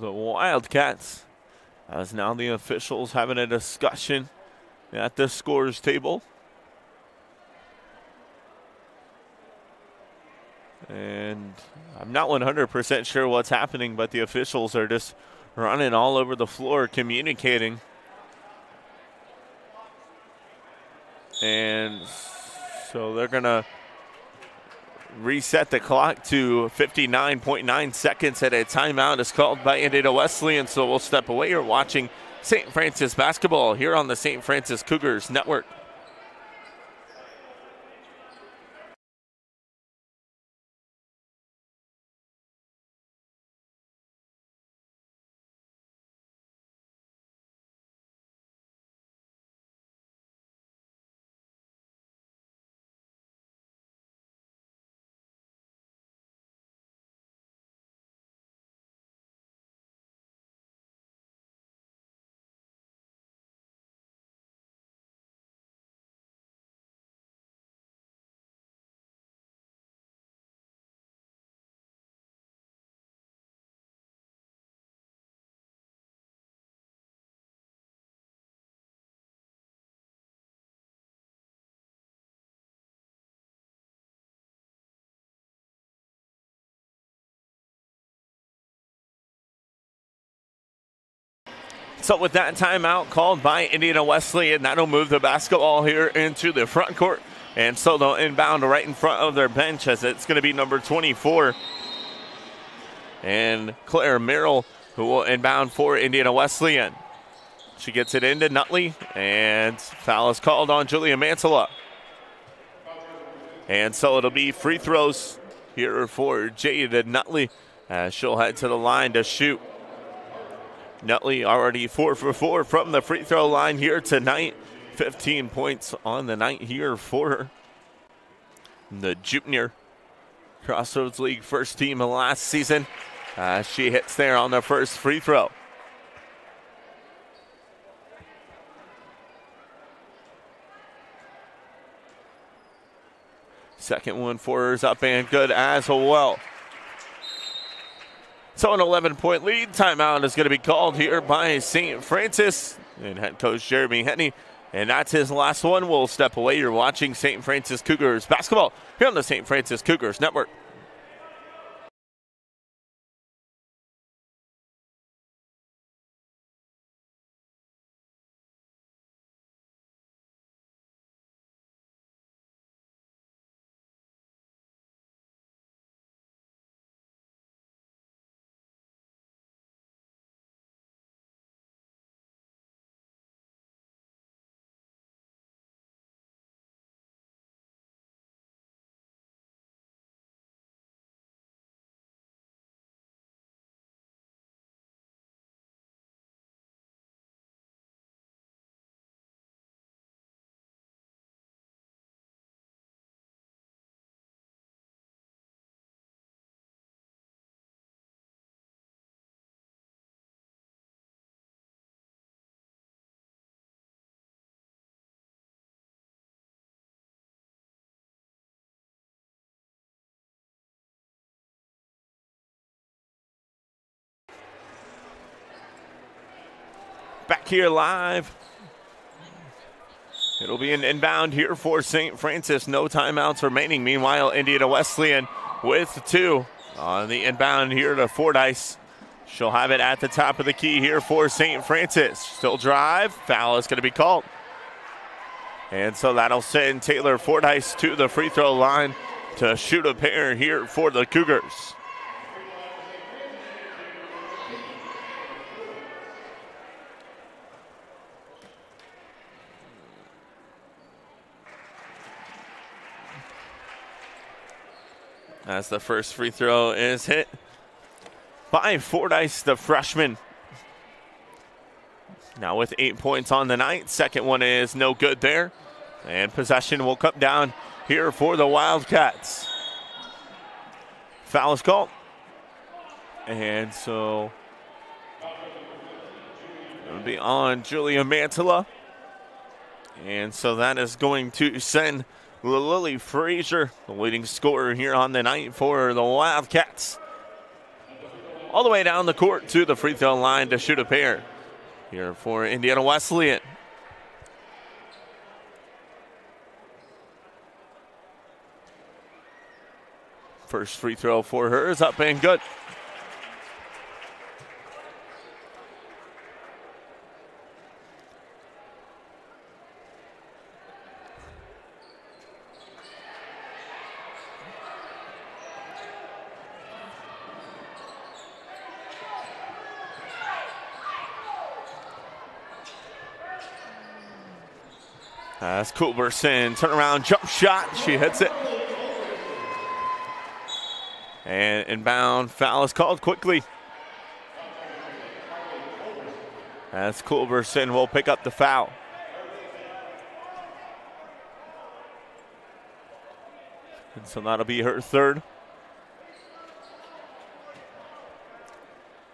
the Wildcats. As now the officials having a discussion at the scores table. And I'm not 100% sure what's happening, but the officials are just running all over the floor communicating. And so they're going to reset the clock to 59.9 seconds at a timeout is called by Indiana Wesleyan. So we'll step away. You're watching St. Francis basketball here on the St. Francis Cougars Network. So with that timeout called by Indiana Wesleyan, that'll move the basketball here into the front court. And so they'll inbound right in front of their bench as it's going to be number 24. And Claire Merrill, who will inbound for Indiana Wesleyan. She gets it into Nutley, and foul is called on Julia Mantilla. And so it'll be free throws here for Jada Nutley as she'll head to the line to shoot. Nutley already four for four from the free throw line here tonight. 15 points on the night here for the junior Crossroads League first team of last season. Uh, she hits there on the first free throw. Second one for her is up and good as well. So an 11 point lead. Timeout is going to be called here by St. Francis and head coach Jeremy Henney. And that's his last one. We'll step away. You're watching St. Francis Cougars basketball here on the St. Francis Cougars Network. Back here live. It'll be an inbound here for St. Francis. No timeouts remaining. Meanwhile, Indiana Wesleyan with two on the inbound here to Fordyce. She'll have it at the top of the key here for St. Francis. Still drive. Foul is going to be called. And so that'll send Taylor Fordyce to the free throw line to shoot a pair here for the Cougars. As the first free throw is hit by Fordyce, the freshman. Now with eight points on the night. Second one is no good there. And possession will come down here for the Wildcats. Foul is called. And so it'll be on Julia Mantilla. And so that is going to send Lily Frazier, the leading scorer here on the night for the Wildcats. All the way down the court to the free throw line to shoot a pair here for Indiana Wesleyan. First free throw for her is up and good. As Turn around, jump shot, she hits it. And inbound foul is called quickly. As Culberson will pick up the foul. And so that'll be her third.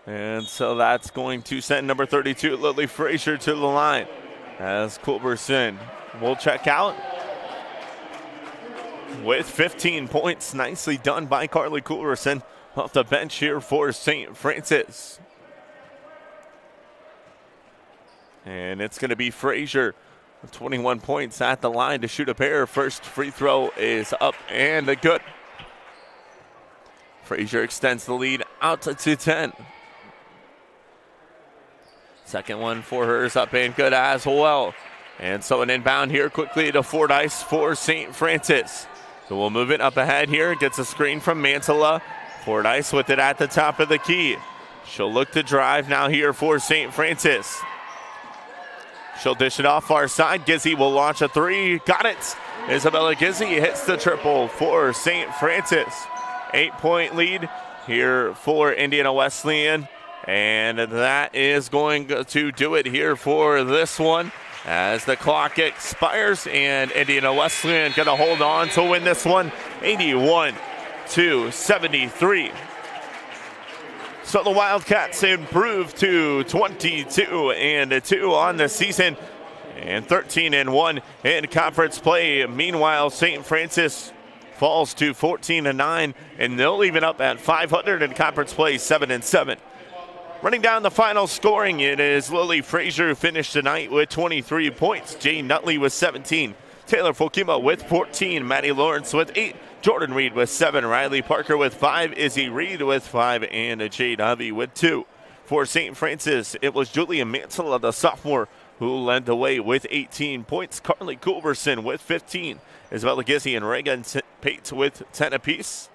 And so that's going to send number 32, Lily Frazier, to the line. As Culberson will check out with 15 points. Nicely done by Carly Culberson off the bench here for St. Francis. And it's going to be Frazier. 21 points at the line to shoot a pair. First free throw is up and a good. Frazier extends the lead out to 10. Second one for her is up and good as well. And so an inbound here quickly to Fordyce for St. Francis. So we'll move it up ahead here. Gets a screen from Mantilla. Fordyce with it at the top of the key. She'll look to drive now here for St. Francis. She'll dish it off far side. Gizzi will launch a three. Got it. Isabella Gizzi hits the triple for St. Francis. Eight point lead here for Indiana Wesleyan. And that is going to do it here for this one as the clock expires and Indiana Wesleyan going to hold on to win this one 81 to 73. So the Wildcats improve to 22 and 2 on the season and 13 and 1 in conference play. Meanwhile, St. Francis falls to 14 and 9 and they'll even up at 500 in conference play 7 and 7. Running down the final scoring, it is Lily Frazier who finished tonight with 23 points. Jane Nutley with 17. Taylor Fulkema with 14. Maddie Lawrence with 8. Jordan Reed with 7. Riley Parker with 5. Izzy Reed with 5. And Jade Hovey with 2. For St. Francis, it was Julia Mantilla, the sophomore, who led the way with 18 points. Carly Culberson with 15. Isabella Gizzi and Reagan Pate with 10 apiece.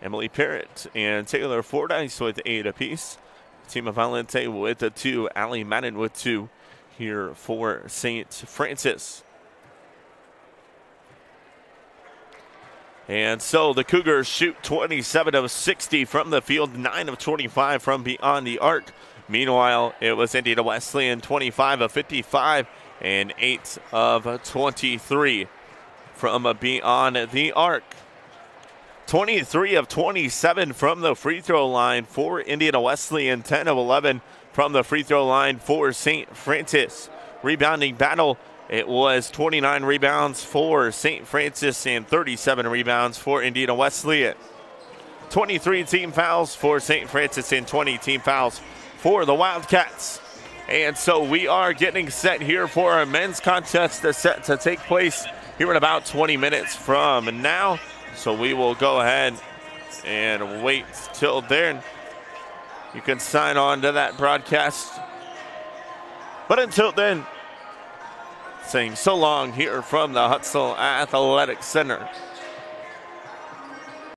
Emily Parrott and Taylor Fordyce with 8 apiece. Team of Valente with a two. Ali Madden with two here for St. Francis. And so the Cougars shoot 27 of 60 from the field, 9 of 25 from beyond the arc. Meanwhile, it was Indiana Wesleyan 25 of 55 and 8 of 23 from beyond the arc. 23 of 27 from the free throw line for Indiana Wesleyan, 10 of 11 from the free throw line for St. Francis. Rebounding battle, it was 29 rebounds for St. Francis and 37 rebounds for Indiana Wesleyan. 23 team fouls for St. Francis and 20 team fouls for the Wildcats. And so we are getting set here for our men's contest that's set to take place here in about 20 minutes from now. So we will go ahead and wait till then. You can sign on to that broadcast. But until then, saying so long here from the Hutzell Athletic Center.